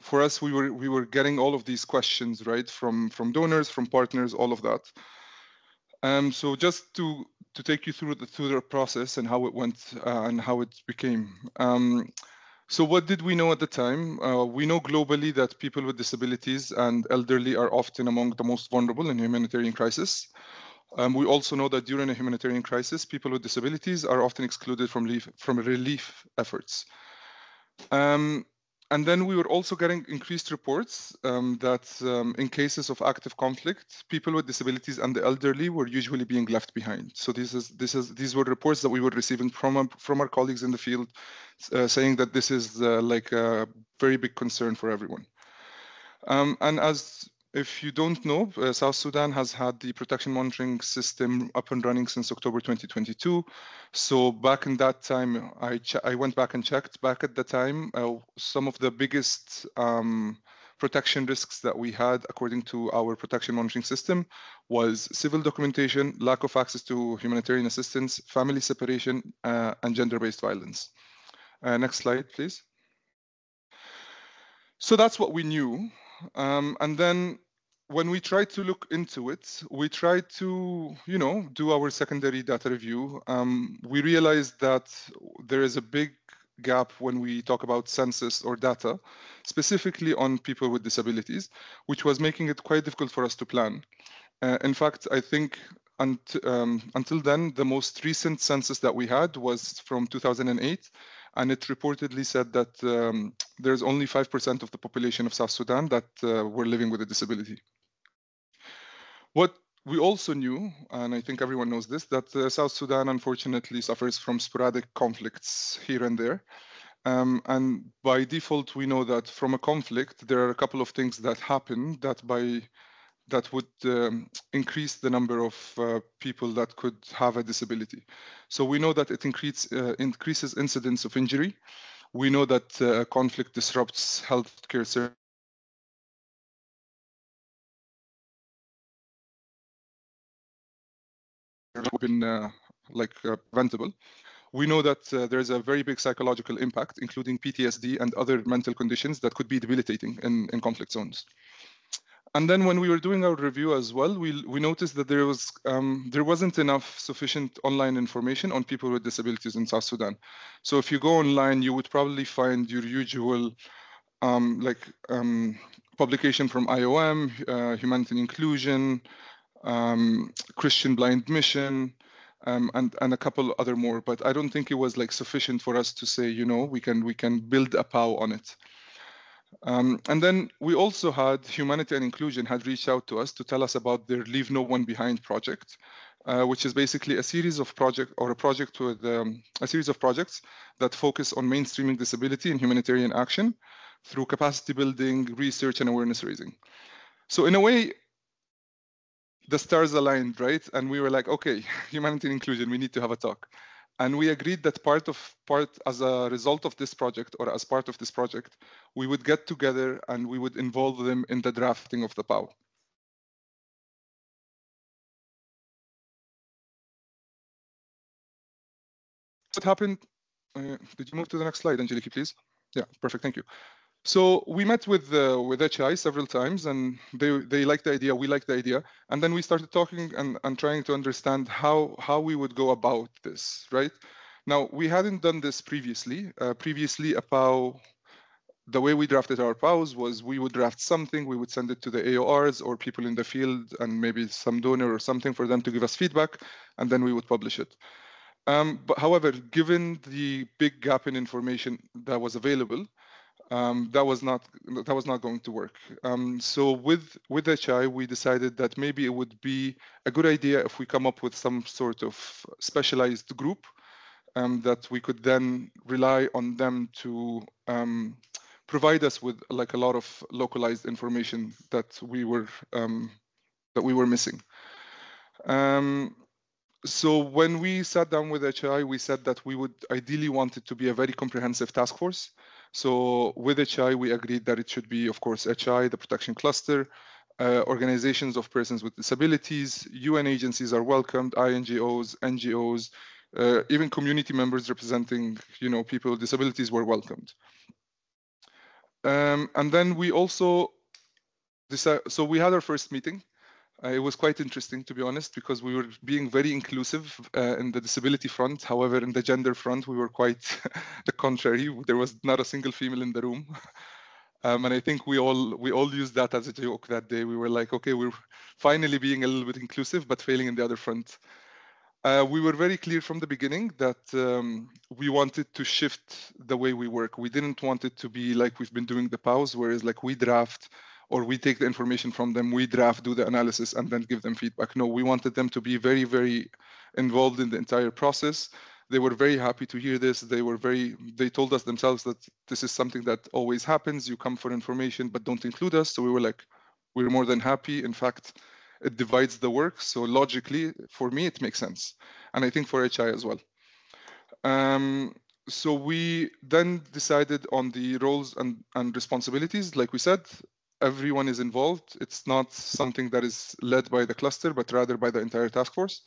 for us. We were we were getting all of these questions right from from donors, from partners, all of that. Um, so just to to take you through the through the process and how it went uh, and how it became. Um, so what did we know at the time? Uh, we know globally that people with disabilities and elderly are often among the most vulnerable in humanitarian crisis. Um, we also know that during a humanitarian crisis, people with disabilities are often excluded from, relief, from relief efforts. Um, and then we were also getting increased reports um, that um, in cases of active conflict, people with disabilities and the elderly were usually being left behind. So this is this is these were reports that we were receiving from our, from our colleagues in the field, uh, saying that this is uh, like a very big concern for everyone. Um, and as if you don't know, uh, South Sudan has had the protection monitoring system up and running since October 2022. So back in that time, I, I went back and checked. Back at the time, uh, some of the biggest um, protection risks that we had, according to our protection monitoring system, was civil documentation, lack of access to humanitarian assistance, family separation, uh, and gender-based violence. Uh, next slide, please. So that's what we knew. Um, and then when we tried to look into it, we tried to, you know, do our secondary data review. Um, we realized that there is a big gap when we talk about census or data, specifically on people with disabilities, which was making it quite difficult for us to plan. Uh, in fact, I think um, until then, the most recent census that we had was from 2008, and it reportedly said that um, there's only 5% of the population of South Sudan that uh, were living with a disability. What we also knew, and I think everyone knows this, that uh, South Sudan unfortunately suffers from sporadic conflicts here and there. Um, and by default, we know that from a conflict, there are a couple of things that happen that by that would um, increase the number of uh, people that could have a disability. So we know that it increase, uh, increases incidence of injury. We know that uh, conflict disrupts healthcare services. been uh, like uh, preventable. We know that uh, there's a very big psychological impact, including PTSD and other mental conditions that could be debilitating in, in conflict zones. And then when we were doing our review as well, we, we noticed that there was um, there wasn't enough sufficient online information on people with disabilities in South Sudan. So if you go online, you would probably find your usual um, like um, publication from IOM, uh, Humanity Inclusion, um, Christian Blind Mission, um, and and a couple other more. But I don't think it was like sufficient for us to say, you know, we can we can build a PAU on it. Um, and then we also had Humanity and Inclusion had reached out to us to tell us about their Leave No One Behind project, uh, which is basically a series of project or a project with um, a series of projects that focus on mainstreaming disability and humanitarian action through capacity building, research, and awareness raising. So in a way, the stars aligned, right? And we were like, okay, humanity and inclusion, we need to have a talk. And we agreed that part of part as a result of this project or as part of this project, we would get together and we would involve them in the drafting of the PAU. What happened? Uh, did you move to the next slide, Angeliki, please? Yeah, perfect. Thank you. So we met with uh, with HI several times, and they they liked the idea. We liked the idea, and then we started talking and, and trying to understand how how we would go about this. Right now, we hadn't done this previously. Uh, previously, a PAU, the way we drafted our PAUs was we would draft something, we would send it to the AORs or people in the field, and maybe some donor or something for them to give us feedback, and then we would publish it. Um, but however, given the big gap in information that was available, um, that was not that was not going to work. Um, so with with HI, we decided that maybe it would be a good idea if we come up with some sort of specialized group um, that we could then rely on them to um, provide us with like a lot of localized information that we were um, that we were missing. Um, so when we sat down with HI, we said that we would ideally want it to be a very comprehensive task force. So with HI, we agreed that it should be, of course, HI, the protection cluster, uh, organizations of persons with disabilities, UN agencies are welcomed, INGOs, NGOs, uh, even community members representing, you know, people with disabilities were welcomed. Um, and then we also so we had our first meeting. Uh, it was quite interesting, to be honest, because we were being very inclusive uh, in the disability front. However, in the gender front, we were quite the contrary. There was not a single female in the room. Um, and I think we all we all used that as a joke that day. We were like, okay, we're finally being a little bit inclusive, but failing in the other front. Uh, we were very clear from the beginning that um, we wanted to shift the way we work. We didn't want it to be like we've been doing the PAUs, whereas like we draft or we take the information from them, we draft, do the analysis, and then give them feedback. No, we wanted them to be very, very involved in the entire process. They were very happy to hear this. They were very, they told us themselves that this is something that always happens. You come for information, but don't include us. So we were like, we're more than happy. In fact, it divides the work. So logically, for me, it makes sense. And I think for HI as well. Um, so we then decided on the roles and, and responsibilities. Like we said, everyone is involved. It's not something that is led by the cluster, but rather by the entire task force.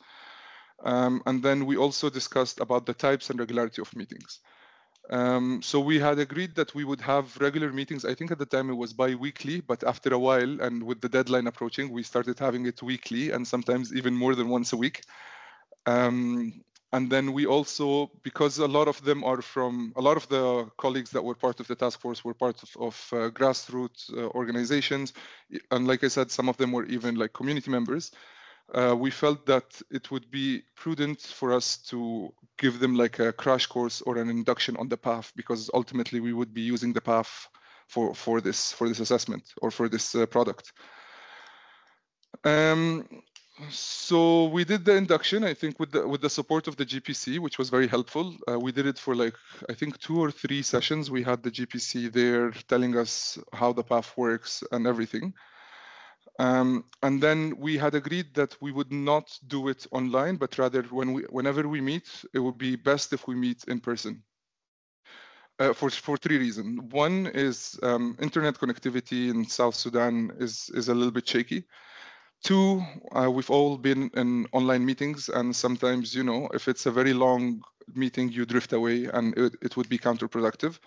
Um, and then we also discussed about the types and regularity of meetings. Um, so we had agreed that we would have regular meetings. I think at the time it was bi-weekly, but after a while and with the deadline approaching, we started having it weekly and sometimes even more than once a week. Um, and then we also, because a lot of them are from, a lot of the colleagues that were part of the task force were part of, of uh, grassroots uh, organizations. And like I said, some of them were even like community members. Uh, we felt that it would be prudent for us to give them like a crash course or an induction on the PAF, because ultimately we would be using the PAF for, for this for this assessment or for this uh, product. Um, so we did the induction, I think, with the with the support of the GPC, which was very helpful. Uh, we did it for like I think two or three sessions. We had the GPC there telling us how the PAF works and everything. Um, and then we had agreed that we would not do it online, but rather when we whenever we meet, it would be best if we meet in person. Uh, for for three reasons. One is um, internet connectivity in South Sudan is is a little bit shaky. Two, uh, we've all been in online meetings, and sometimes, you know, if it's a very long meeting, you drift away, and it, it would be counterproductive.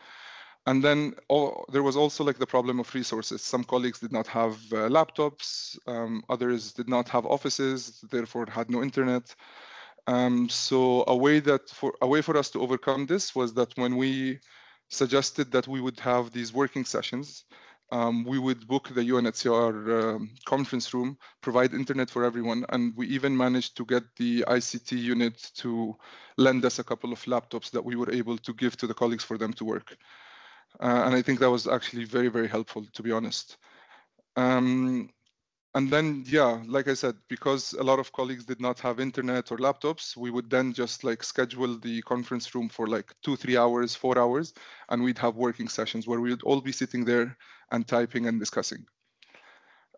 And then all, there was also like the problem of resources. Some colleagues did not have uh, laptops, um, others did not have offices, therefore had no internet. Um, so a way that for a way for us to overcome this was that when we suggested that we would have these working sessions, um, we would book the UNHCR um, conference room, provide internet for everyone, and we even managed to get the ICT unit to lend us a couple of laptops that we were able to give to the colleagues for them to work. Uh, and I think that was actually very, very helpful, to be honest. Um, and then, yeah, like I said, because a lot of colleagues did not have internet or laptops, we would then just like schedule the conference room for like two, three hours, four hours, and we'd have working sessions where we would all be sitting there and typing and discussing.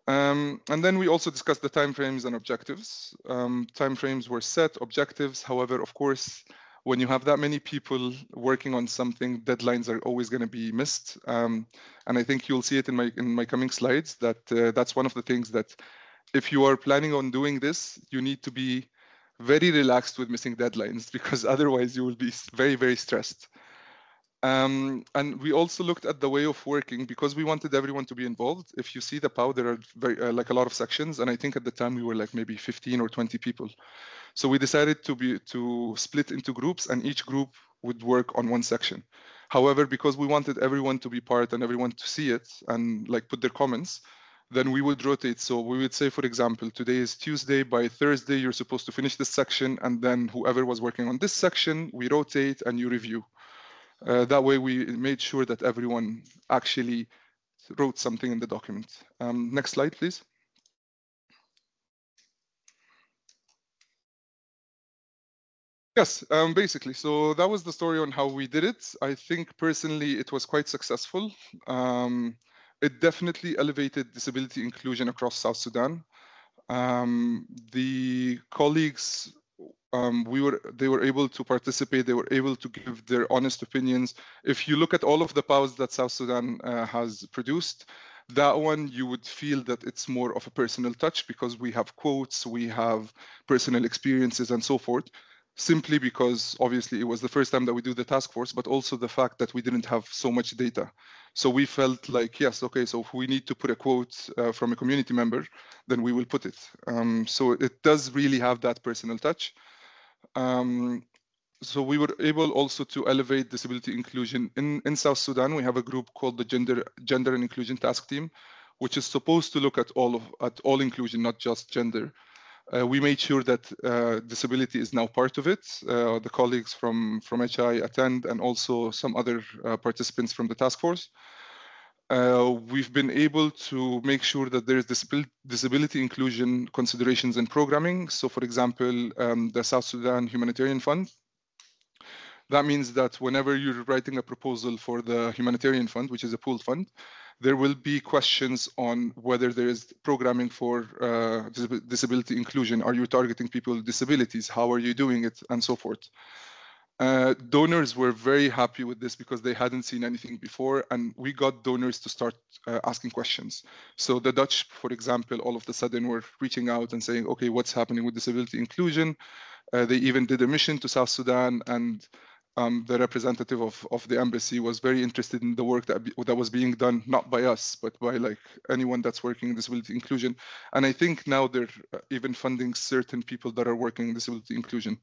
Um, and then we also discussed the timeframes and objectives. Um, timeframes were set, objectives. However, of course, when you have that many people working on something, deadlines are always going to be missed. Um, and I think you'll see it in my in my coming slides that uh, that's one of the things that if you are planning on doing this, you need to be very relaxed with missing deadlines because otherwise you will be very very stressed. Um, and we also looked at the way of working because we wanted everyone to be involved. If you see the PAU, there are very, uh, like a lot of sections, and I think at the time we were like maybe 15 or 20 people. So we decided to be to split into groups, and each group would work on one section. However, because we wanted everyone to be part and everyone to see it and like put their comments, then we would rotate. So we would say, for example, today is Tuesday. By Thursday, you're supposed to finish this section, and then whoever was working on this section, we rotate and you review. Uh, that way, we made sure that everyone actually wrote something in the document. Um, next slide, please. Yes, um, basically. So that was the story on how we did it. I think personally it was quite successful. Um, it definitely elevated disability inclusion across South Sudan. Um, the colleagues, um, we were, they were able to participate. They were able to give their honest opinions. If you look at all of the PAUs that South Sudan uh, has produced, that one you would feel that it's more of a personal touch because we have quotes, we have personal experiences, and so forth simply because obviously it was the first time that we do the task force, but also the fact that we didn't have so much data. So we felt like, yes, okay, so if we need to put a quote uh, from a community member, then we will put it. Um, so it does really have that personal touch. Um, so we were able also to elevate disability inclusion in, in South Sudan. We have a group called the Gender Gender and Inclusion Task Team, which is supposed to look at all of at all inclusion, not just gender. Uh, we made sure that uh, disability is now part of it. Uh, the colleagues from, from HI attend and also some other uh, participants from the task force. Uh, we've been able to make sure that there's disability, disability inclusion considerations in programming. So for example, um, the South Sudan Humanitarian Fund. That means that whenever you're writing a proposal for the humanitarian fund, which is a pooled fund, there will be questions on whether there is programming for uh, disability inclusion. Are you targeting people with disabilities? How are you doing it? And so forth. Uh, donors were very happy with this because they hadn't seen anything before, and we got donors to start uh, asking questions. So the Dutch, for example, all of a sudden were reaching out and saying, "Okay, what's happening with disability inclusion?" Uh, they even did a mission to South Sudan, and um, the representative of, of the embassy was very interested in the work that, that was being done, not by us, but by like anyone that's working in disability inclusion. And I think now they're uh, even funding certain people that are working in disability inclusion.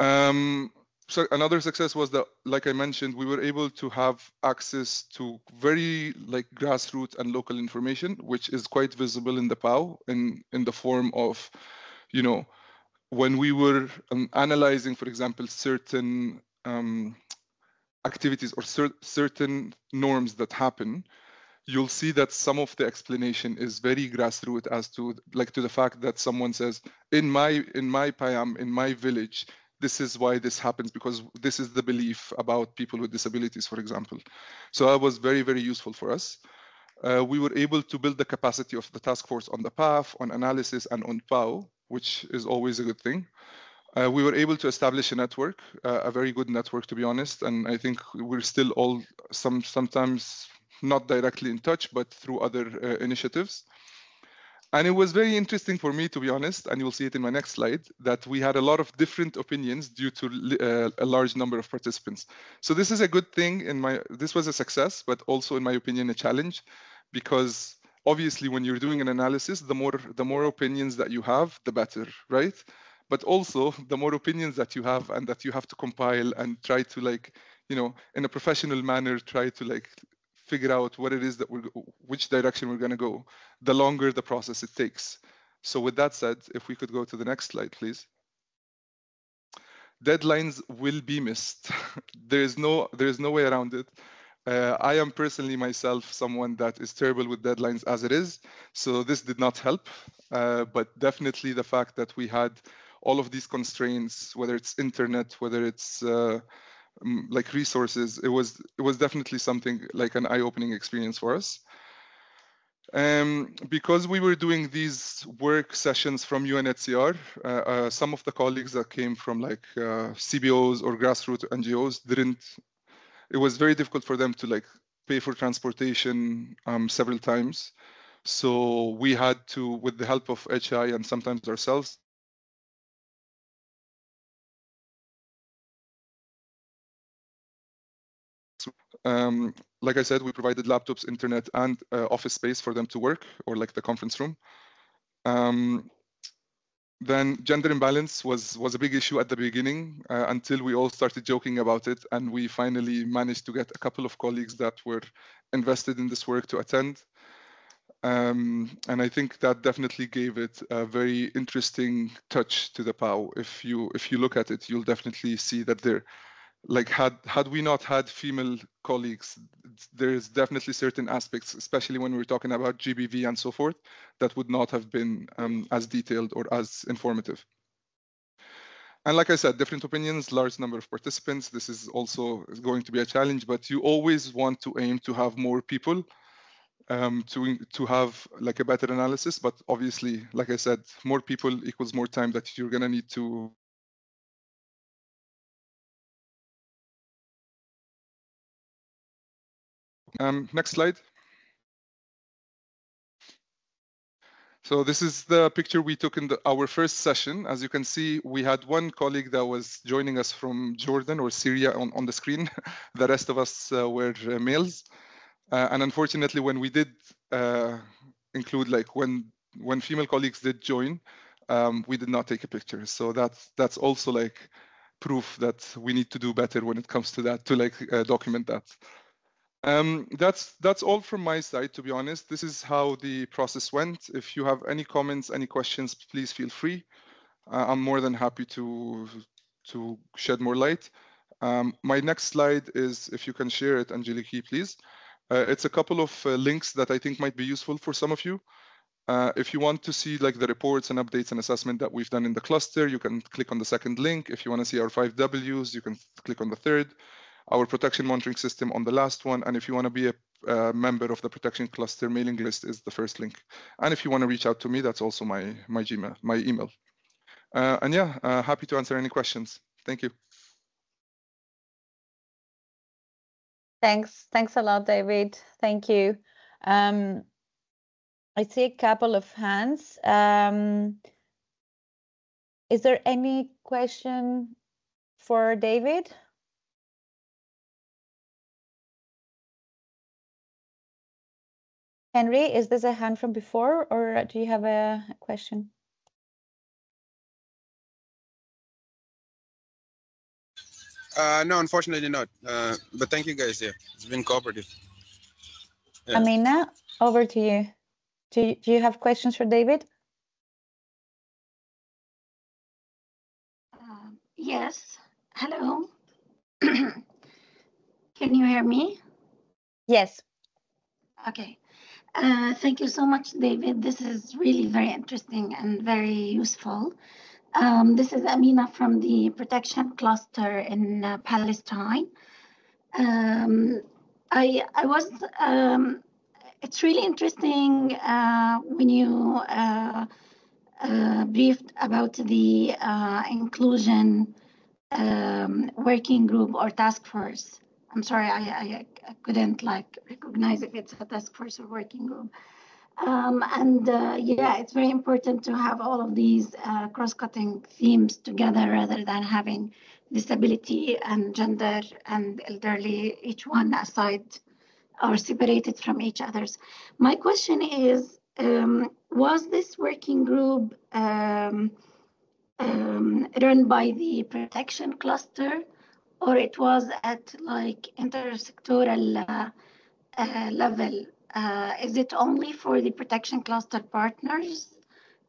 Um, so another success was that, like I mentioned, we were able to have access to very like grassroots and local information, which is quite visible in the PAU in, in the form of, you know, when we were um, analyzing, for example, certain um, activities or cer certain norms that happen, you'll see that some of the explanation is very grassroots as to like to the fact that someone says in my in my payam in my village this is why this happens because this is the belief about people with disabilities for example so that was very very useful for us uh, we were able to build the capacity of the task force on the PAF, on analysis, and on PAU, which is always a good thing. Uh, we were able to establish a network, uh, a very good network, to be honest. And I think we're still all some sometimes not directly in touch, but through other uh, initiatives. And it was very interesting for me, to be honest, and you'll see it in my next slide, that we had a lot of different opinions due to uh, a large number of participants. So this is a good thing in my, this was a success, but also in my opinion, a challenge because obviously when you're doing an analysis, the more, the more opinions that you have, the better, right? But also the more opinions that you have and that you have to compile and try to like, you know, in a professional manner, try to like figure out what it is that we're, which direction we're going to go, the longer the process it takes. So with that said, if we could go to the next slide, please. Deadlines will be missed. there is no there is no way around it. Uh, I am personally myself someone that is terrible with deadlines as it is, so this did not help. Uh, but definitely the fact that we had all of these constraints, whether it's internet, whether it's uh, like resources, it was it was definitely something like an eye-opening experience for us. Um, because we were doing these work sessions from UNHCR, uh, uh, some of the colleagues that came from like uh, CBOs or grassroots NGOs didn't. It was very difficult for them to like pay for transportation um, several times. So we had to, with the help of HI and sometimes ourselves, Um, like I said, we provided laptops, internet, and uh, office space for them to work, or like the conference room. Um, then gender imbalance was was a big issue at the beginning uh, until we all started joking about it, and we finally managed to get a couple of colleagues that were invested in this work to attend. Um, and I think that definitely gave it a very interesting touch to the PAU. If you if you look at it, you'll definitely see that there, like had had we not had female colleagues, there's definitely certain aspects, especially when we're talking about GBV and so forth, that would not have been um, as detailed or as informative. And like I said, different opinions, large number of participants. This is also going to be a challenge, but you always want to aim to have more people um, to to have like a better analysis. But obviously, like I said, more people equals more time that you're gonna need to. Um, next slide. So this is the picture we took in the, our first session. As you can see, we had one colleague that was joining us from Jordan or Syria on, on the screen. the rest of us uh, were uh, males. Uh, and unfortunately, when we did uh, include like when when female colleagues did join, um, we did not take a picture. So that's that's also like proof that we need to do better when it comes to that to like uh, document that. Um, that's that's all from my side. To be honest, this is how the process went. If you have any comments, any questions, please feel free. Uh, I'm more than happy to to shed more light. Um, my next slide is if you can share it, Angeliki, please. Uh, it's a couple of uh, links that I think might be useful for some of you. Uh, if you want to see like the reports and updates and assessment that we've done in the cluster, you can click on the second link. If you want to see our five Ws, you can click on the third. Our protection monitoring system on the last one. And if you want to be a, a member of the protection cluster mailing list is the first link. And if you want to reach out to me, that's also my, my Gmail, my email. Uh, and yeah, uh, happy to answer any questions. Thank you. Thanks. Thanks a lot, David. Thank you. Um, I see a couple of hands. Um, is there any question for David? Henry, is this a hand from before or do you have a question? Uh, no, unfortunately not. Uh, but thank you guys. Yeah, it's been cooperative. Yeah. Amina, over to you. Do you, do you have questions for David? Uh, yes. Hello. Can you hear me? Yes. Okay. Uh, thank you so much, David. This is really very interesting and very useful. Um, this is Amina from the protection cluster in uh, Palestine. Um, I, I was, um, it's really interesting uh, when you uh, uh briefed about the inclusion um, working group or task force. I'm sorry, I, I, I, couldn't like recognize if it's a task force or working group. Um, and uh, yeah, it's very important to have all of these uh, cross-cutting themes together rather than having disability and gender and elderly, each one aside or separated from each others. My question is, um, was this working group um, um run by the protection cluster or it was at like intersectoral uh, uh, level uh, is it only for the protection cluster partners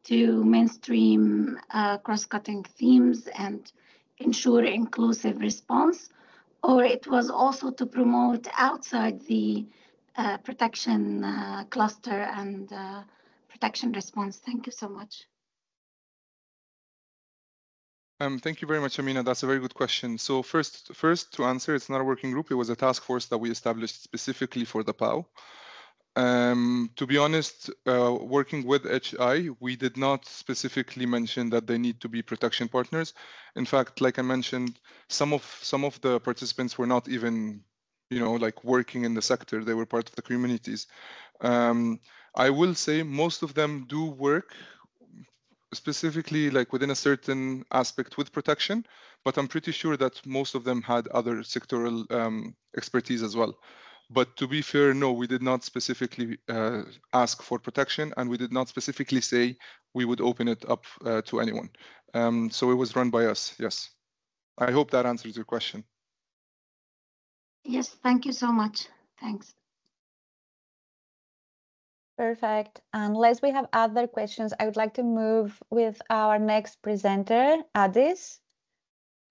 to mainstream uh, cross-cutting themes and ensure inclusive response, or it was also to promote outside the uh, protection uh, cluster and protection response? Thank you so much. Um, thank you very much, Amina. That's a very good question. So first, first to answer, it's not a working group. It was a task force that we established specifically for the PAU. Um, to be honest, uh, working with HI, we did not specifically mention that they need to be protection partners. In fact, like I mentioned, some of some of the participants were not even, you know, like working in the sector. They were part of the communities. Um, I will say most of them do work specifically like within a certain aspect with protection, but I'm pretty sure that most of them had other sectoral um, expertise as well. But to be fair, no, we did not specifically uh, ask for protection, and we did not specifically say we would open it up uh, to anyone. Um, so it was run by us. Yes. I hope that answers your question. Yes, thank you so much. Thanks. Perfect. Unless we have other questions, I would like to move with our next presenter, Addis.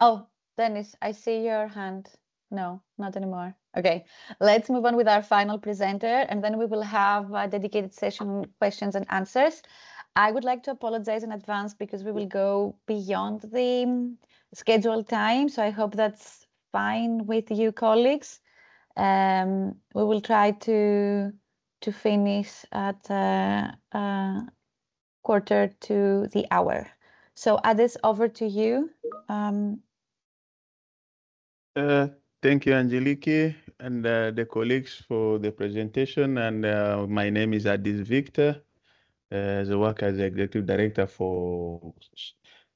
Oh, Dennis, I see your hand. No, not anymore. Okay, let's move on with our final presenter, and then we will have a dedicated session questions and answers. I would like to apologize in advance because we will go beyond the scheduled time. So I hope that's fine with you, colleagues. Um, we will try to to finish at uh, uh, quarter to the hour. So Addis, over to you. Um, uh, thank you, Angelique, and uh, the colleagues for the presentation. And uh, my name is Addis Victor. Uh, I work as the Executive Director for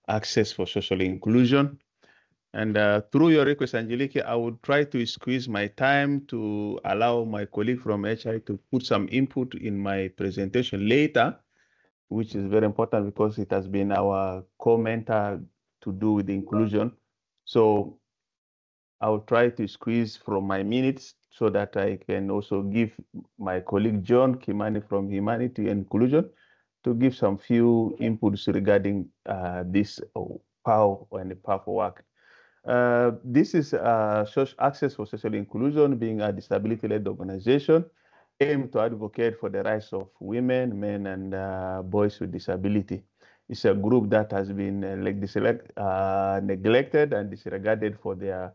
Access for Social Inclusion. And uh, through your request, Angelique, I would try to squeeze my time to allow my colleague from HI to put some input in my presentation later, which is very important because it has been our commenter to do with inclusion. So I will try to squeeze from my minutes so that I can also give my colleague John Kimani from Humanity and Inclusion to give some few inputs regarding uh, this PAO and the for work. Uh, this is uh, Access for Social Inclusion, being a disability-led organization aimed to advocate for the rights of women, men, and uh, boys with disability. It's a group that has been uh, like uh, neglected and disregarded for their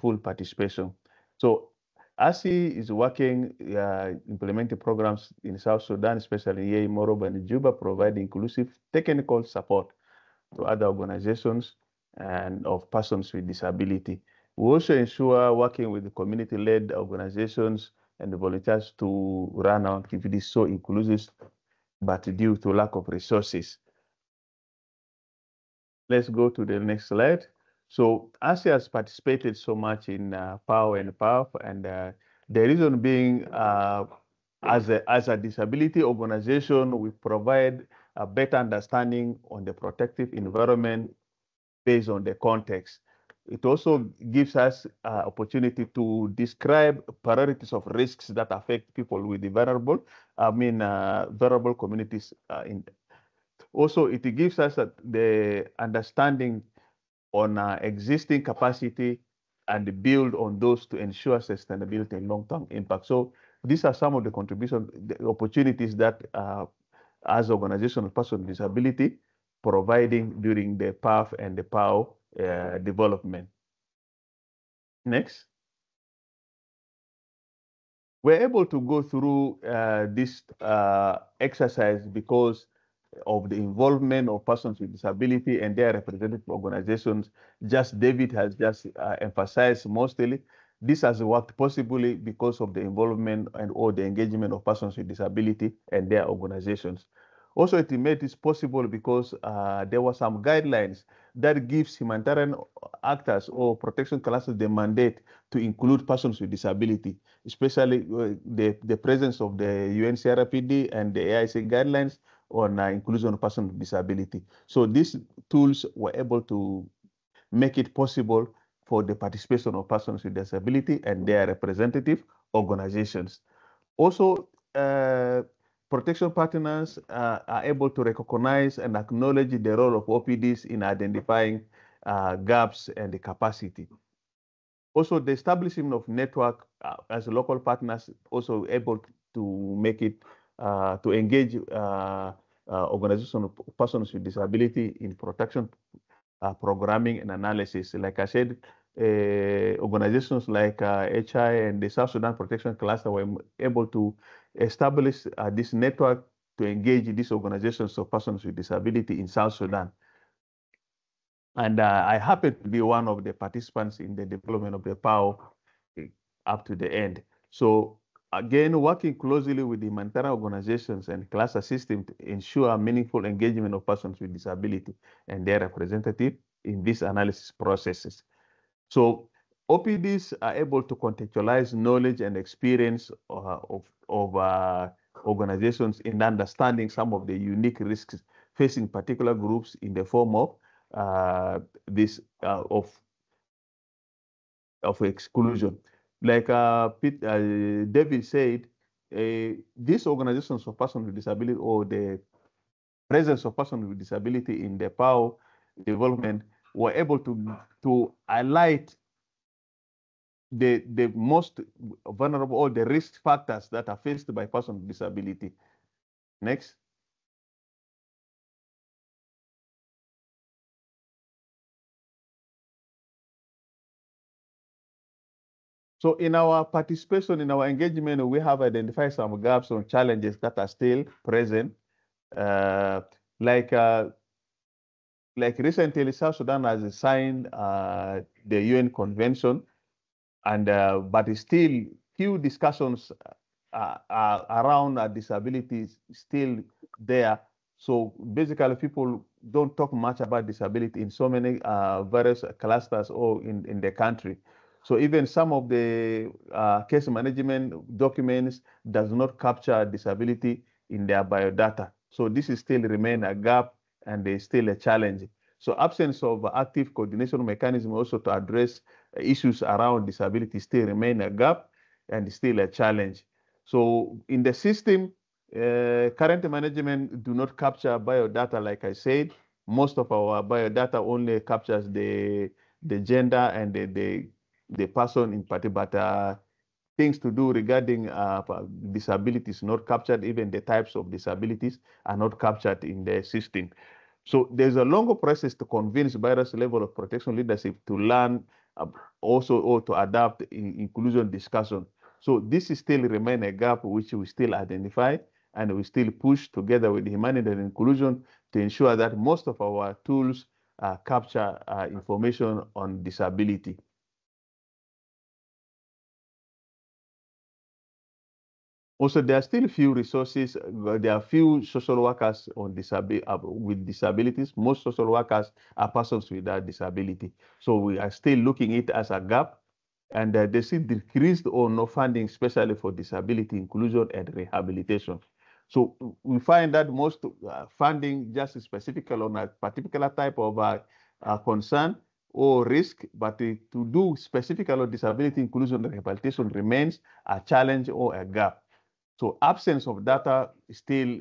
full participation. So ASI is working, implementing programs in South Sudan, especially Yei, Morobo, and Juba, providing inclusive technical support to other organizations and of persons with disability. We also ensure working with the community-led organizations and the volunteers to run our activities so inclusive, but due to lack of resources. Let's go to the next slide. So ASI has participated so much in uh, PAO and PAF, and uh, the reason being, uh, as, a, as a disability organization, we provide a better understanding on the protective environment based on the context. It also gives us uh, opportunity to describe priorities of risks that affect people with the vulnerable, I mean, uh, vulnerable communities. Uh, in also, it gives us the understanding on uh, existing capacity and build on those to ensure sustainability and long-term impact. So these are some of the contributions, the opportunities that uh, as organizational person with disability providing during the PAF and the PAO uh, development. Next. We're able to go through uh, this uh, exercise because of the involvement of persons with disability and their representative organizations. Just David has just uh, emphasized mostly this has worked possibly because of the involvement and or the engagement of persons with disability and their organizations. Also, it made this possible because uh, there were some guidelines that gives humanitarian actors or protection classes the mandate to include persons with disability, especially uh, the, the presence of the UNCRPD and the IASC guidelines on uh, inclusion of persons with disability. So these tools were able to make it possible for the participation of persons with disability and their representative organizations. Also, uh, protection partners uh, are able to recognize and acknowledge the role of OPDs in identifying uh, gaps and the capacity. Also, the establishment of network uh, as local partners also able to make it uh, to engage uh, uh, organizations of persons with disability in protection programming and analysis. Like I said, organizations like HI and the South Sudan Protection Cluster were able to establish uh, this network to engage these organizations of persons with disability in South Sudan. And uh, I happen to be one of the participants in the development of the PAO eh, up to the end. So again, working closely with the humanitarian organizations and cluster system to ensure meaningful engagement of persons with disability and their representative in these analysis processes. So OPDs are able to contextualize knowledge and experience uh, of, of uh, organizations in understanding some of the unique risks facing particular groups in the form of uh, this uh, of of exclusion. Like uh, Pete, uh, David said, these organizations for persons with disability or the presence of persons with disability in the PAO development were able to to highlight the the most vulnerable or the risk factors that are faced by persons with disability. Next. So in our participation, in our engagement, we have identified some gaps or challenges that are still present. Uh, like uh, like recently, South Sudan has signed uh, the UN Convention, and uh, but still few discussions uh, uh, around disabilities still there. So basically, people don't talk much about disability in so many various clusters or in, in the country. So even some of the uh, case management documents does not capture disability in their biodata. So this is still remain a gap and is still a challenge. So absence of active coordination mechanism also to address issues around disability still remain a gap and still a challenge. So in the system, uh, current management do not capture biodata, like I said. Most of our biodata only captures the the gender and the, the the person in particular, uh, things to do regarding uh, disabilities not captured, even the types of disabilities are not captured in the system. So there's a longer process to convince various level of protection leadership to learn uh, also or to adapt in inclusion discussion. So this is still remain a gap which we still identify and we still push together with humanitarian inclusion to ensure that most of our tools uh, capture uh, information on disability. Also, there are still few resources. There are few social workers on disabi- uh, with disabilities. Most social workers are persons without disability. So we are still looking it as a gap. And uh, they see decreased or no funding, especially for disability inclusion and rehabilitation. So we find that most uh, funding just specifically on a particular type of uh, uh, concern or risk, but to do specifically on disability inclusion and rehabilitation remains a challenge or a gap. So absence of data still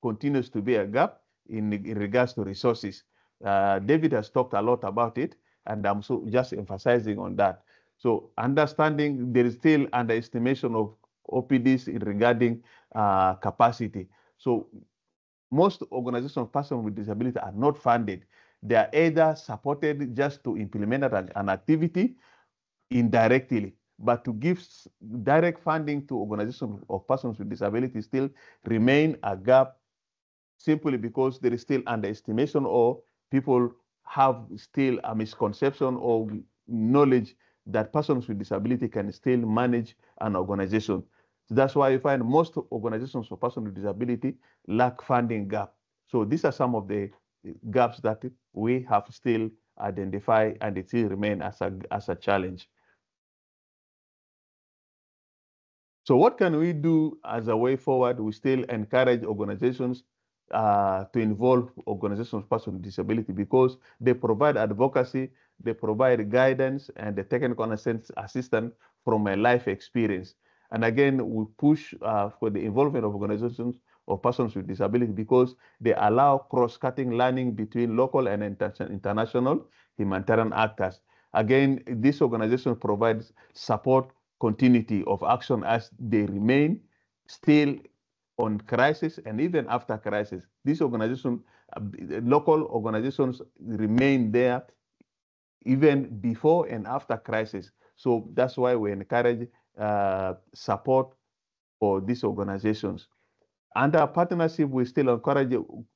continues to be a gap in, in regards to resources. Uh, David has talked a lot about it, and I'm so just emphasizing on that. So understanding there is still underestimation of OPDs in regarding uh, capacity. So most organizations of persons with disability are not funded. They are either supported just to implement an, an activity indirectly but to give direct funding to organizations of persons with disabilities still remain a gap simply because there is still underestimation or people have still a misconception or knowledge that persons with disability can still manage an organization. So that's why you find most organizations for persons with disability lack funding gap. So these are some of the eh, gaps that we have still identified and it still remain as a, as a challenge. So what can we do as a way forward? We still encourage organizations uh, to involve organizations of persons with disability because they provide advocacy, they provide guidance and the technical assistance from a life experience. And again, we push uh, for the involvement of organizations of persons with disability because they allow cross-cutting learning between local and inter international humanitarian actors. Again, this organization provides support continuity of action as they remain still on crisis and even after crisis. These organizations, local organizations remain there even before and after crisis. So that's why we encourage uh, support for these organizations. Under partnership, we still encourage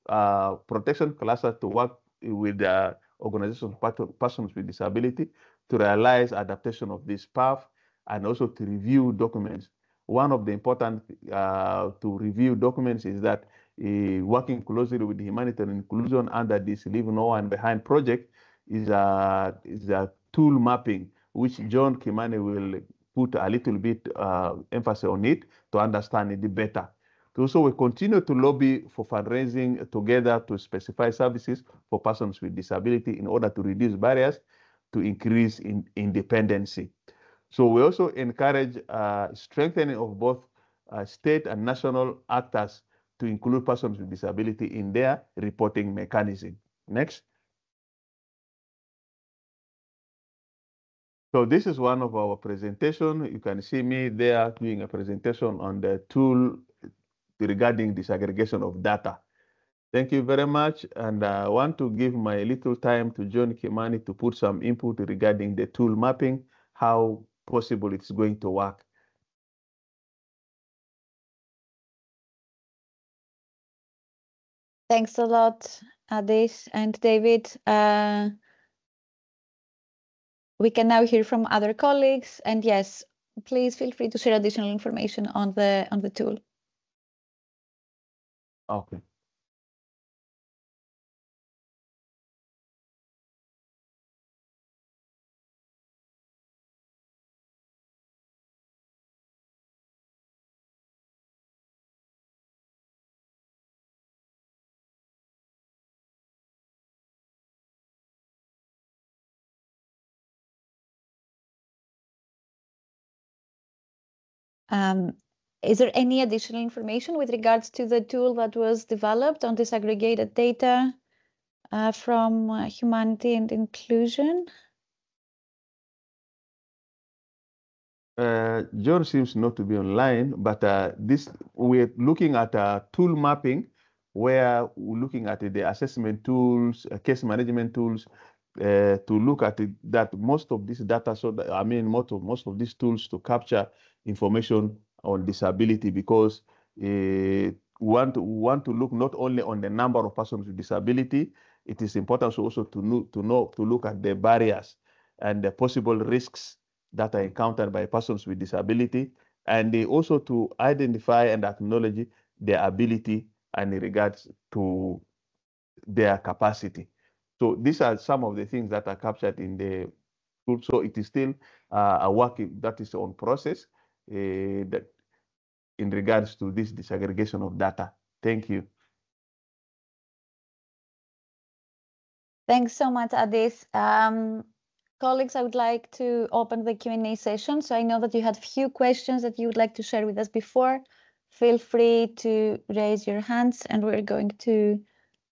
uh, protection clusters to work with uh, organizations, persons with disability to realize adaptation of this PAF and also to review documents. One of the important uh, to review documents is that uh, working closely with humanitarian inclusion under this Leave No One Behind project is a, is a tool mapping, which John Kimani will put a little bit uh, emphasis on it to understand it better. Also, we continue to lobby for fundraising together to specify services for persons with disability in order to reduce barriers to increase in independency. So we also encourage uh, strengthening of both uh, state and national actors to include persons with disability in their reporting mechanism. Next. So this is one of our presentation. You can see me there doing a presentation on the tool regarding disaggregation of data. Thank you very much. And I want to give my little time to John Kimani to put some input regarding the tool mapping, how possible it's going to work. Thanks a lot, Adish and David. Uh, we can now hear from other colleagues. And yes, please feel free to share additional information on the on the tool. Okay. Um, is there any additional information with regards to the tool that was developed on disaggregated data uh, from uh, humanity and inclusion? Uh, John seems not to be online, but uh, this we're looking at uh, tool mapping, where we're looking at the assessment tools, uh, case management tools, to look at it, that most of this data, so that, I mean, most of most of these tools to capture information on disability, because uh, we want to we want to look not only on the number of persons with disability, it is important also to know to know to look at the barriers and the possible risks that are encountered by persons with disability, and also to identify and acknowledge their ability and in regards to their capacity. So these are some of the things that are captured in the tool. So it is still uh, a work that is on process that in regards to this disaggregation of data. Thank you. Thanks so much, Adis. Um, colleagues, I would like to open the Q&A session. So I know that you had a few questions that you would like to share with us before. Feel free to raise your hands and we're going to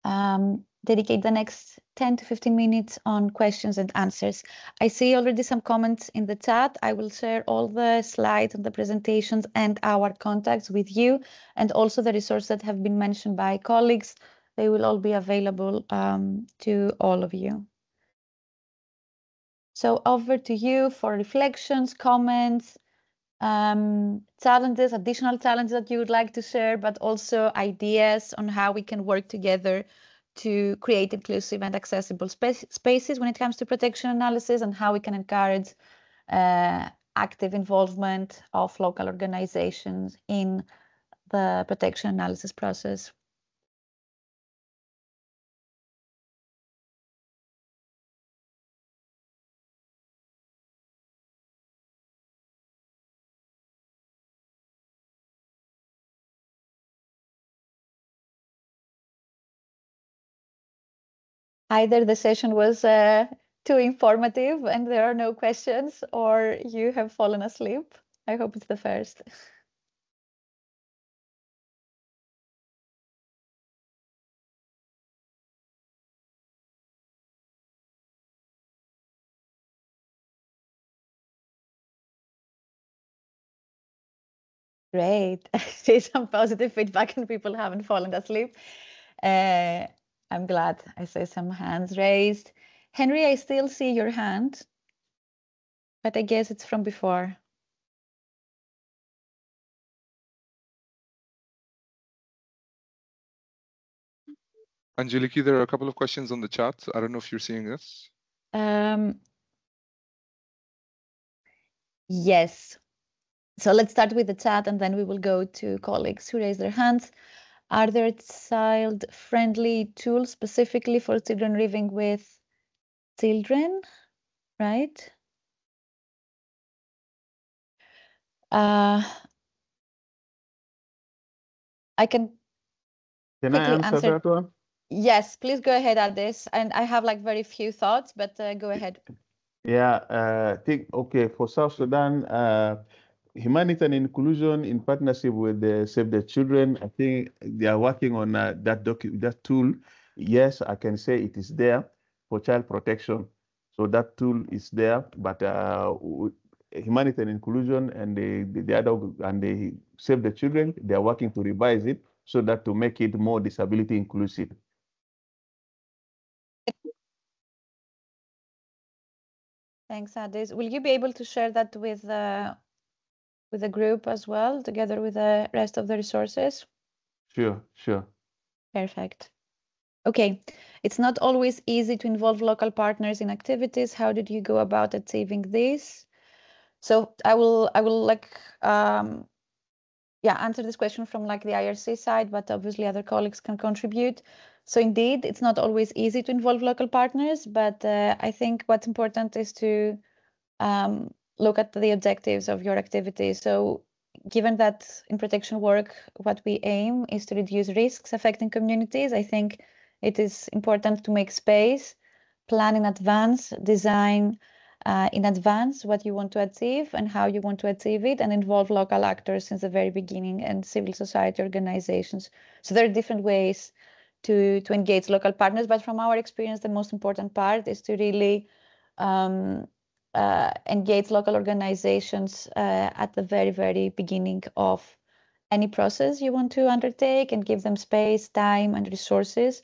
um, dedicate the next 10 to 15 minutes on questions and answers. I see already some comments in the chat. I will share all the slides and the presentations and our contacts with you and also the resources that have been mentioned by colleagues. They will all be available um, to all of you. So over to you for reflections, comments, um, challenges, additional challenges that you would like to share, but also ideas on how we can work together to create inclusive and accessible space, spaces when it comes to protection analysis and how we can encourage uh, active involvement of local organizations in the protection analysis process. Either the session was uh, too informative and there are no questions, or you have fallen asleep. I hope it's the first. Great. I see some positive feedback and people haven't fallen asleep. Uh, I'm glad I see some hands raised. Henry, I still see your hand, but I guess it's from before. Angeliki, there are a couple of questions on the chat. I don't know if you're seeing this. Um, yes. So let's start with the chat and then we will go to colleagues who raise their hands. Are there child-friendly tools specifically for children living with children, right? Uh, I can Can I answer, answer. that one? Yes, please go ahead, Adis. And I have like very few thoughts, but uh, go ahead. Yeah, uh, think okay for South Sudan. Uh, Humanity and Inclusion in partnership with the Save the Children, I think they are working on uh, that docu- that tool. Yes, I can say it is there for child protection. So that tool is there, but uh, Humanity and Inclusion and the, the, the and the Save the Children, they are working to revise it so that to make it more disability inclusive. Thanks, Adis. Will you be able to share that with uh, with the group as well, together with the rest of the resources? Sure, sure. Perfect. Okay, it's not always easy to involve local partners in activities. How did you go about achieving this? So I will I will like um, yeah answer this question from like the IRC side, but obviously other colleagues can contribute. So indeed, it's not always easy to involve local partners, but uh, I think what's important is to um, look at the objectives of your activity. So given that in protection work, what we aim is to reduce risks affecting communities, I think it is important to make space, plan in advance, design uh, in advance what you want to achieve and how you want to achieve it, and involve local actors since the very beginning and civil society organizations. So there are different ways to to engage local partners. But from our experience, the most important part is to really um, uh, engage local organizations uh, at the very very beginning of any process you want to undertake and give them space, time, and resources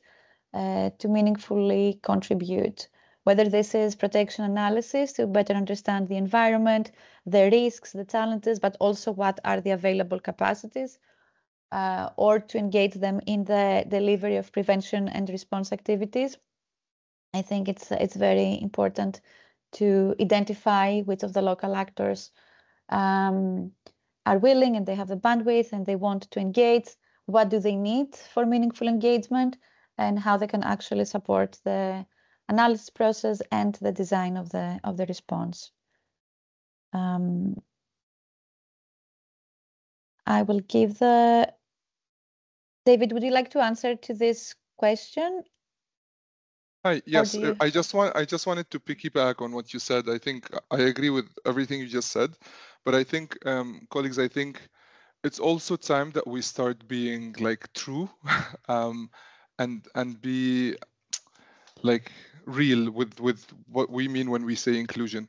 uh, to meaningfully contribute. Whether this is protection analysis to better understand the environment, the risks, the challenges, but also what are the available capacities uh, or to engage them in the delivery of prevention and response activities. I think it's it's very important to identify which of the local actors um, are willing and they have the bandwidth and they want to engage. What do they need for meaningful engagement, and how they can actually support the analysis process and the design of the of the response. Um, I will give the David, would you like to answer to this question? Hi. Yes, uh, you- I just want I just wanted to piggyback on what you said. I think I agree with everything you just said, but I think um, colleagues, I think it's also time that we start being like true, um, and and be like real with with what we mean when we say inclusion.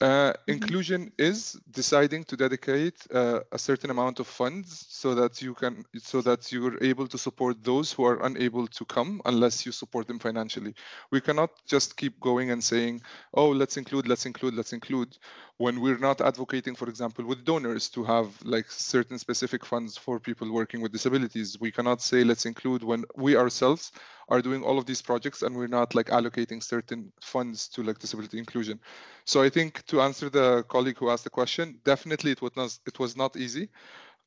Uh, inclusion is deciding to dedicate uh, a certain amount of funds so that you can so that you're able to support those who are unable to come unless you support them financially. We cannot just keep going and saying oh let's include let's include let's include when we're not advocating for example with donors to have like certain specific funds for people working with disabilities. We cannot say let's include when we ourselves are doing all of these projects and we're not like allocating certain funds to like disability inclusion. So i think to answer the colleague who asked the question definitely it was not it was not easy.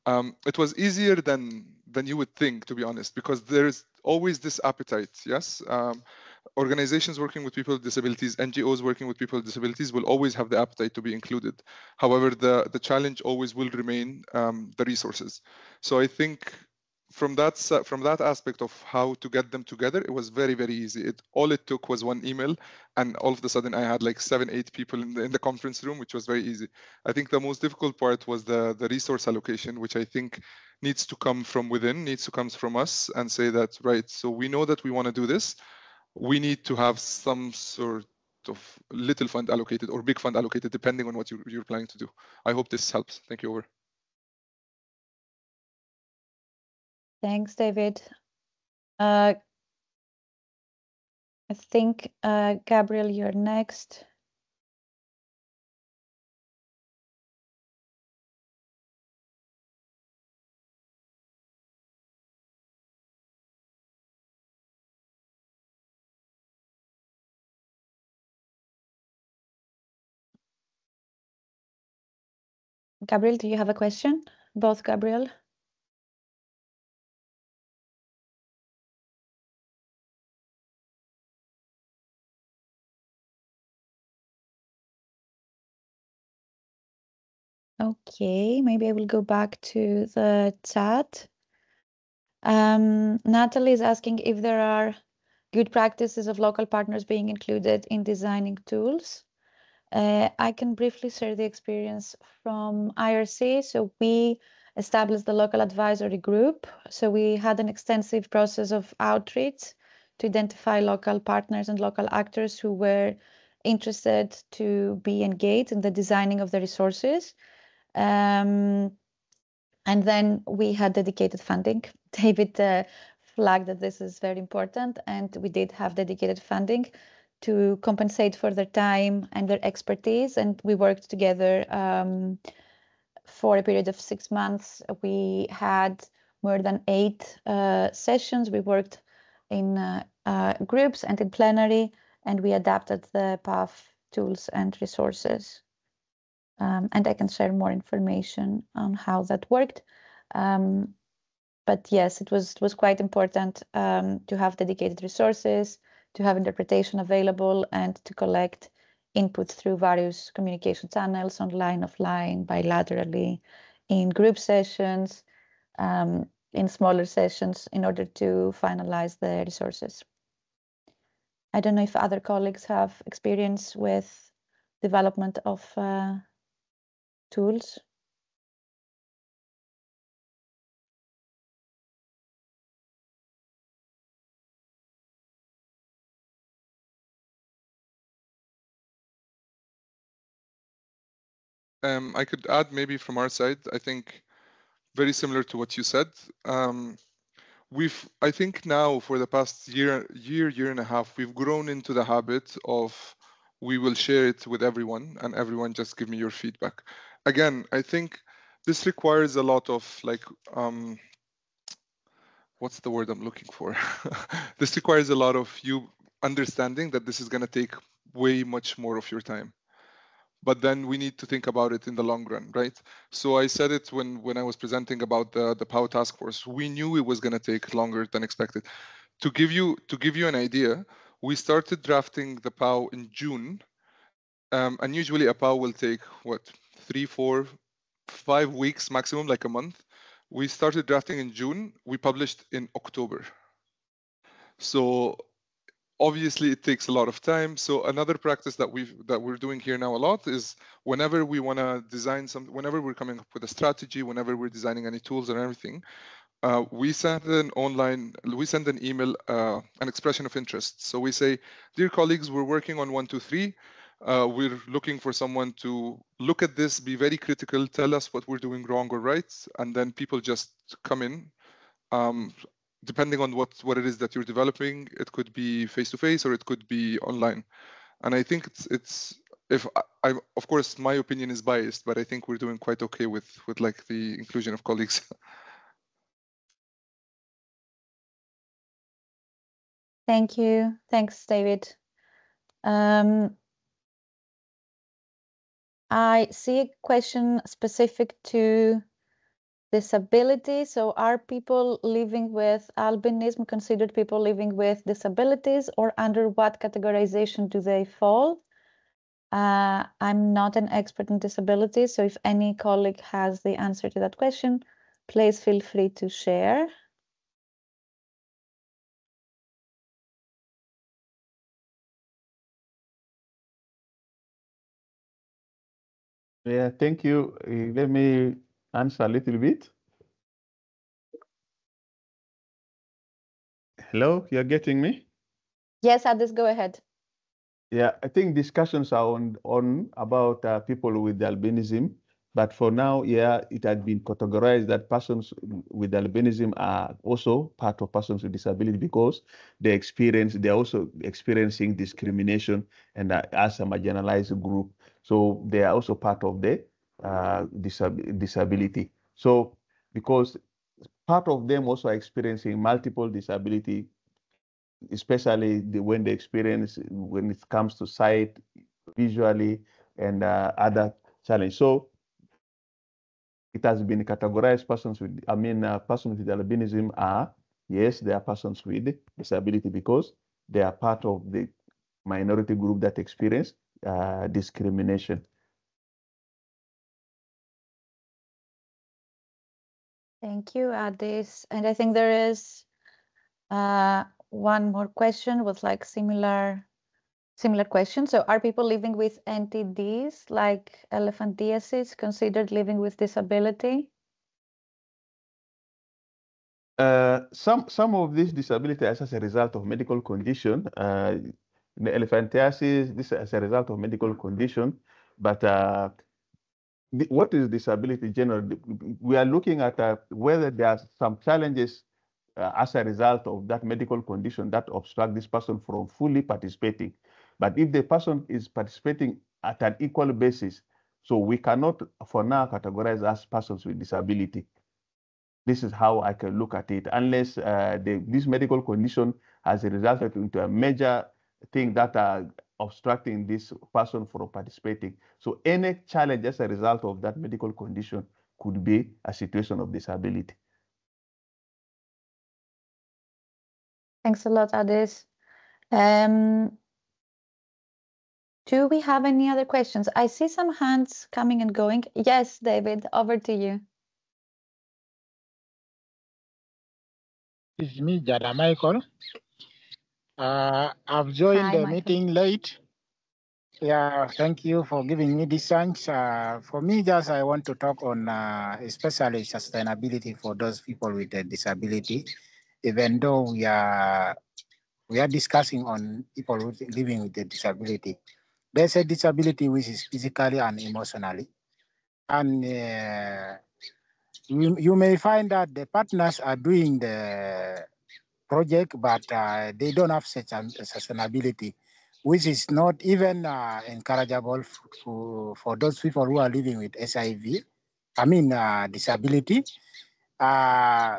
Um, it was easier than than you would think to be honest because there's always this appetite yes? Um, organizations working with people with disabilities ngos working with people with disabilities will always have the appetite to be included. However the the challenge always will remain um, the resources. So i think from that from that aspect of how to get them together it was very very easy. It all it took was one email and all of a sudden i had like seven eight people in the, in the conference room which was very easy. I think the most difficult part was the the resource allocation which i think needs to come from within needs to come from us and say that right so we know that we want to do this. We need to have some sort of little fund allocated or big fund allocated depending on what you, you're planning to do. I hope this helps. Thank you over Thanks, David. Uh, I think, uh, Gabriel, you're next. Gabriel, do you have a question? Both Gabriel? Okay, maybe I will go back to the chat. Um, Natalie is asking if there are good practices of local partners being included in designing tools. Uh, I can briefly share the experience from IRC. So we established the local advisory group. So we had an extensive process of outreach to identify local partners and local actors who were interested to be engaged in the designing of the resources. Um, and then we had dedicated funding. David uh, flagged that this is very important, and we did have dedicated funding to compensate for their time and their expertise. And we worked together um, for a period of six months. We had more than eight uh, sessions. We worked in uh, uh groups and in plenary, and we adapted the PAF tools and resources. Um, and I can share more information on how that worked. Um, but yes, it was it was quite important um, to have dedicated resources, to have interpretation available, and to collect inputs through various communication channels, online, offline, bilaterally, in group sessions, um, in smaller sessions, in order to finalize the resources. I don't know if other colleagues have experience with development of uh, tools. Um, I could add maybe from our side, I think very similar to what you said. Um, we've, I think now for the past year, year, year and a half, we've grown into the habit of we will share it with everyone and everyone just give me your feedback. Again, I think this requires a lot of like, um, what's the word I'm looking for? this requires a lot of you understanding that this is going to take way much more of your time but then we need to think about it in the long run, right? So I said it when when I was presenting about the the PAU task force. We knew it was going to take longer than expected. To give you to give you an idea, we started drafting the PAU in June, um, and usually a PAU will take what three, four, five weeks maximum, like a month. We started drafting in June. We published in October. So obviously it takes a lot of time so another practice that we that we're doing here now a lot is whenever we want to design some whenever we're coming up with a strategy whenever we're designing any tools and everything uh, we send an online we send an email uh, an expression of interest so we say dear colleagues we're working on one two three uh, we're looking for someone to look at this be very critical tell us what we're doing wrong or right and then people just come in. Um, depending on what what it is that you're developing it could be face to face or it could be online. And i think it's it's if I, I, of course my opinion is biased but i think we're doing quite okay with with like the inclusion of colleagues. Thank you. Thanks david. Um, i see a question specific to disability. So are people living with albinism considered people living with disabilities or under what categorization do they fall? Uh, I'm not an expert in disability, so if any colleague has the answer to that question, please feel free to share. Yeah, thank you. Uh, let me answer a little bit? Hello, you're getting me? Yes, Adis, go ahead. Yeah, I think discussions are on, on about uh, people with albinism, but for now, yeah, it had been categorized that persons with albinism are also part of persons with disability because they experience, they're also experiencing discrimination and uh, as a marginalized group. So they are also part of the uh, disab disability. So because part of them also are experiencing multiple disability, especially the, when they experience when it comes to sight, visually, and uh, other challenge. So it has been categorized persons with, I mean, uh, persons with albinism are, yes, they are persons with disability because they are part of the minority group that experience uh, discrimination. Thank you, Adis. And I think there is uh, one more question with like similar similar question. So, are people living with NTDs like elephantiasis considered living with disability? Uh, some some of this disability is as a result of medical condition. Uh, the elephantiasis, this is as a result of medical condition. But uh, what is disability generally? We are looking at uh, whether there are some challenges uh, as a result of that medical condition that obstruct this person from fully participating. But if the person is participating at an equal basis, so we cannot for now categorize as persons with disability this is how I can look at it, unless uh, the, this medical condition has resulted into a major thing that are obstructing this person from participating. So any challenge as a result of that medical condition could be a situation of disability. Thanks a lot, Adis. Um, do we have any other questions? I see some hands coming and going. Yes, David, over to you. It's me, Jada Michael. Uh, I've joined Hi, the Michael. meeting late. Yeah, thank you for giving me this chance. Uh, for me, just I want to talk on uh, especially sustainability for those people with a disability. Even though we are we are discussing on people with, living with a disability, there's a disability which is physically and emotionally, and uh, you, you may find that the partners are doing the project, but uh, they don't have such a sustainability, which is not even uh, encourageable for, for those people who are living with SIV, I mean uh, disability. Uh,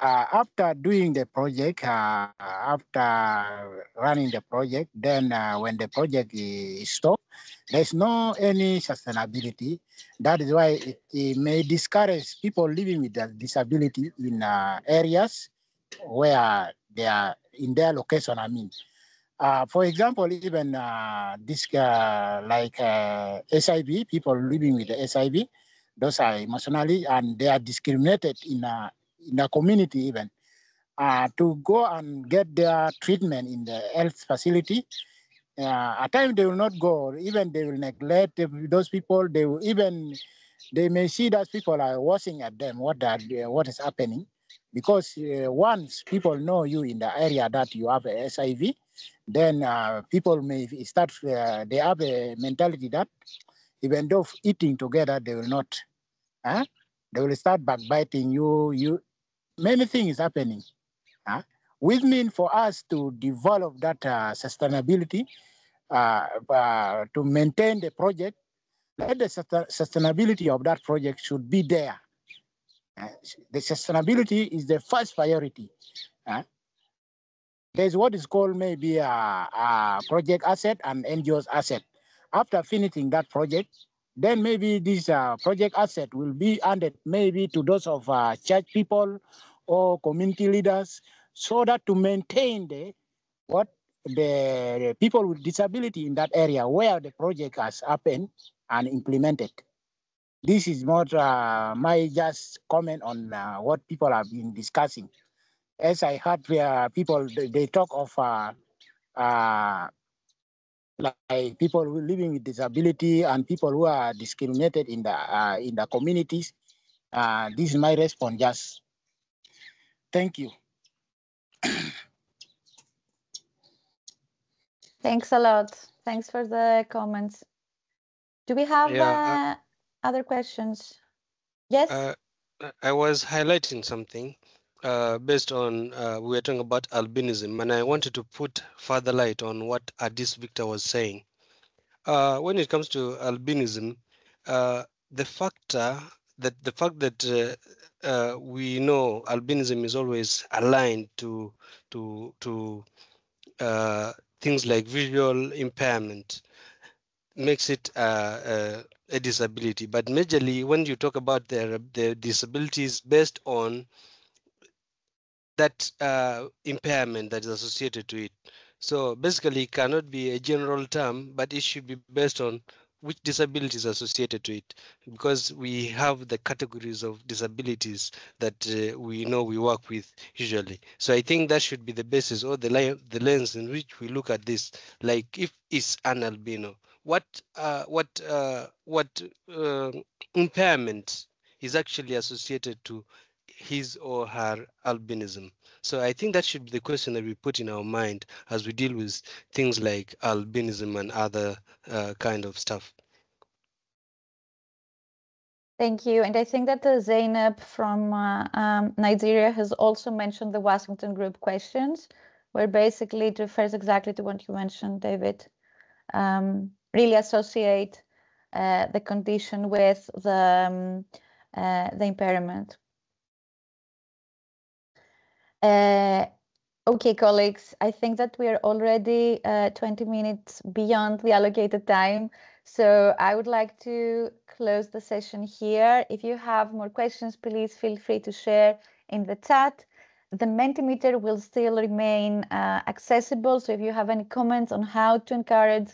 uh, after doing the project, uh, after running the project, then when the project is stopped, there's no any sustainability. That is why it, it may discourage people living with a disability in areas where they are in their location. I mean, uh, for example, even uh, this uh, like uh, SIV people living with the SIV, those are emotionally and they are discriminated in a in the community even uh, to go and get their treatment in the health facility. Uh, at times they will not go, even they will neglect those people. They will even they may see that people are watching at them what are what is happening, because uh, once people know you in the area that you have a SIV, then uh, people may start. Uh, they have a mentality that even though eating together, they will not. Huh? They will start backbiting you. You many things happening. Huh? Which means for us to develop that uh, sustainability, uh, uh, to maintain the project, let the sustainability of that project should be there. The sustainability is the first priority. There's what is called maybe a, a project asset and NGO's asset. After finishing that project, then maybe this uh, project asset will be handed maybe to those of uh, church people or community leaders so that to maintain the what the people with disability in that area where the project has happened and implemented. This is not uh, my just comment on uh, what people have been discussing. As I heard uh, people, they, they talk of uh, uh, like people who living with disability and people who are discriminated in the uh, in the communities. Uh, this is my response. Just thank you. Thanks a lot. Thanks for the comments. Do we have Yeah, uh, other questions? Yes. Uh, I was highlighting something uh, based on uh, we were talking about albinism, and I wanted to put further light on what Adis Victor was saying. Uh, when it comes to albinism, uh, the factor that the fact that uh, uh, we know albinism is always aligned to to to uh, things like visual impairment makes it uh, uh, a disability. But majorly, when you talk about their their disabilities based on that uh, impairment that is associated to it. So basically, it cannot be a general term, but it should be based on which disability is associated to it because we have the categories of disabilities that uh, we know we work with usually so i think that should be the basis or the, the lens in which we look at this like if it's an albino what uh, what uh, what uh, impairment is actually associated to his or her albinism so i think that should be the question that we put in our mind as we deal with things like albinism and other uh, kind of stuff Thank you. And I think that uh, Zainab from uh, um, Nigeria has also mentioned the Washington Group questions, where basically it refers exactly to what you mentioned, David. Um, really associate uh, the condition with the, um, uh, the impairment. Uh, okay, colleagues, I think that we are already uh, 20 minutes beyond the allocated time. So I would like to close the session here. If you have more questions, please feel free to share in the chat. The Mentimeter will still remain uh, accessible. So if you have any comments on how to encourage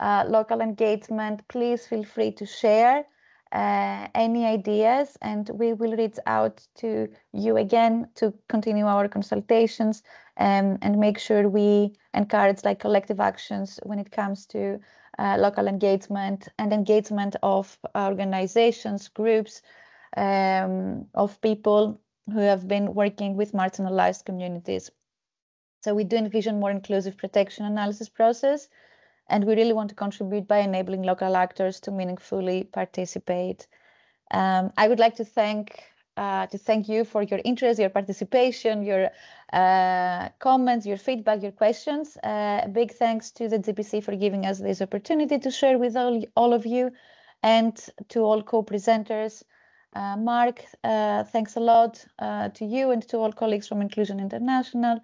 uh, local engagement, please feel free to share uh, any ideas and we will reach out to you again to continue our consultations um, and make sure we encourage like collective actions when it comes to uh, local engagement and engagement of organizations, groups, um, of people who have been working with marginalized communities. So we do envision more inclusive protection analysis process, and we really want to contribute by enabling local actors to meaningfully participate. Um, I would like to thank uh, to thank you for your interest, your participation, your uh, comments, your feedback, your questions. Uh, big thanks to the GPC for giving us this opportunity to share with all, all of you and to all co-presenters. Uh, Mark, uh, thanks a lot uh, to you and to all colleagues from Inclusion International,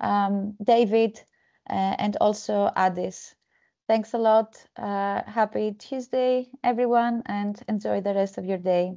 um, David, and also Addis. Thanks a lot. Uh, happy Tuesday, everyone, and enjoy the rest of your day.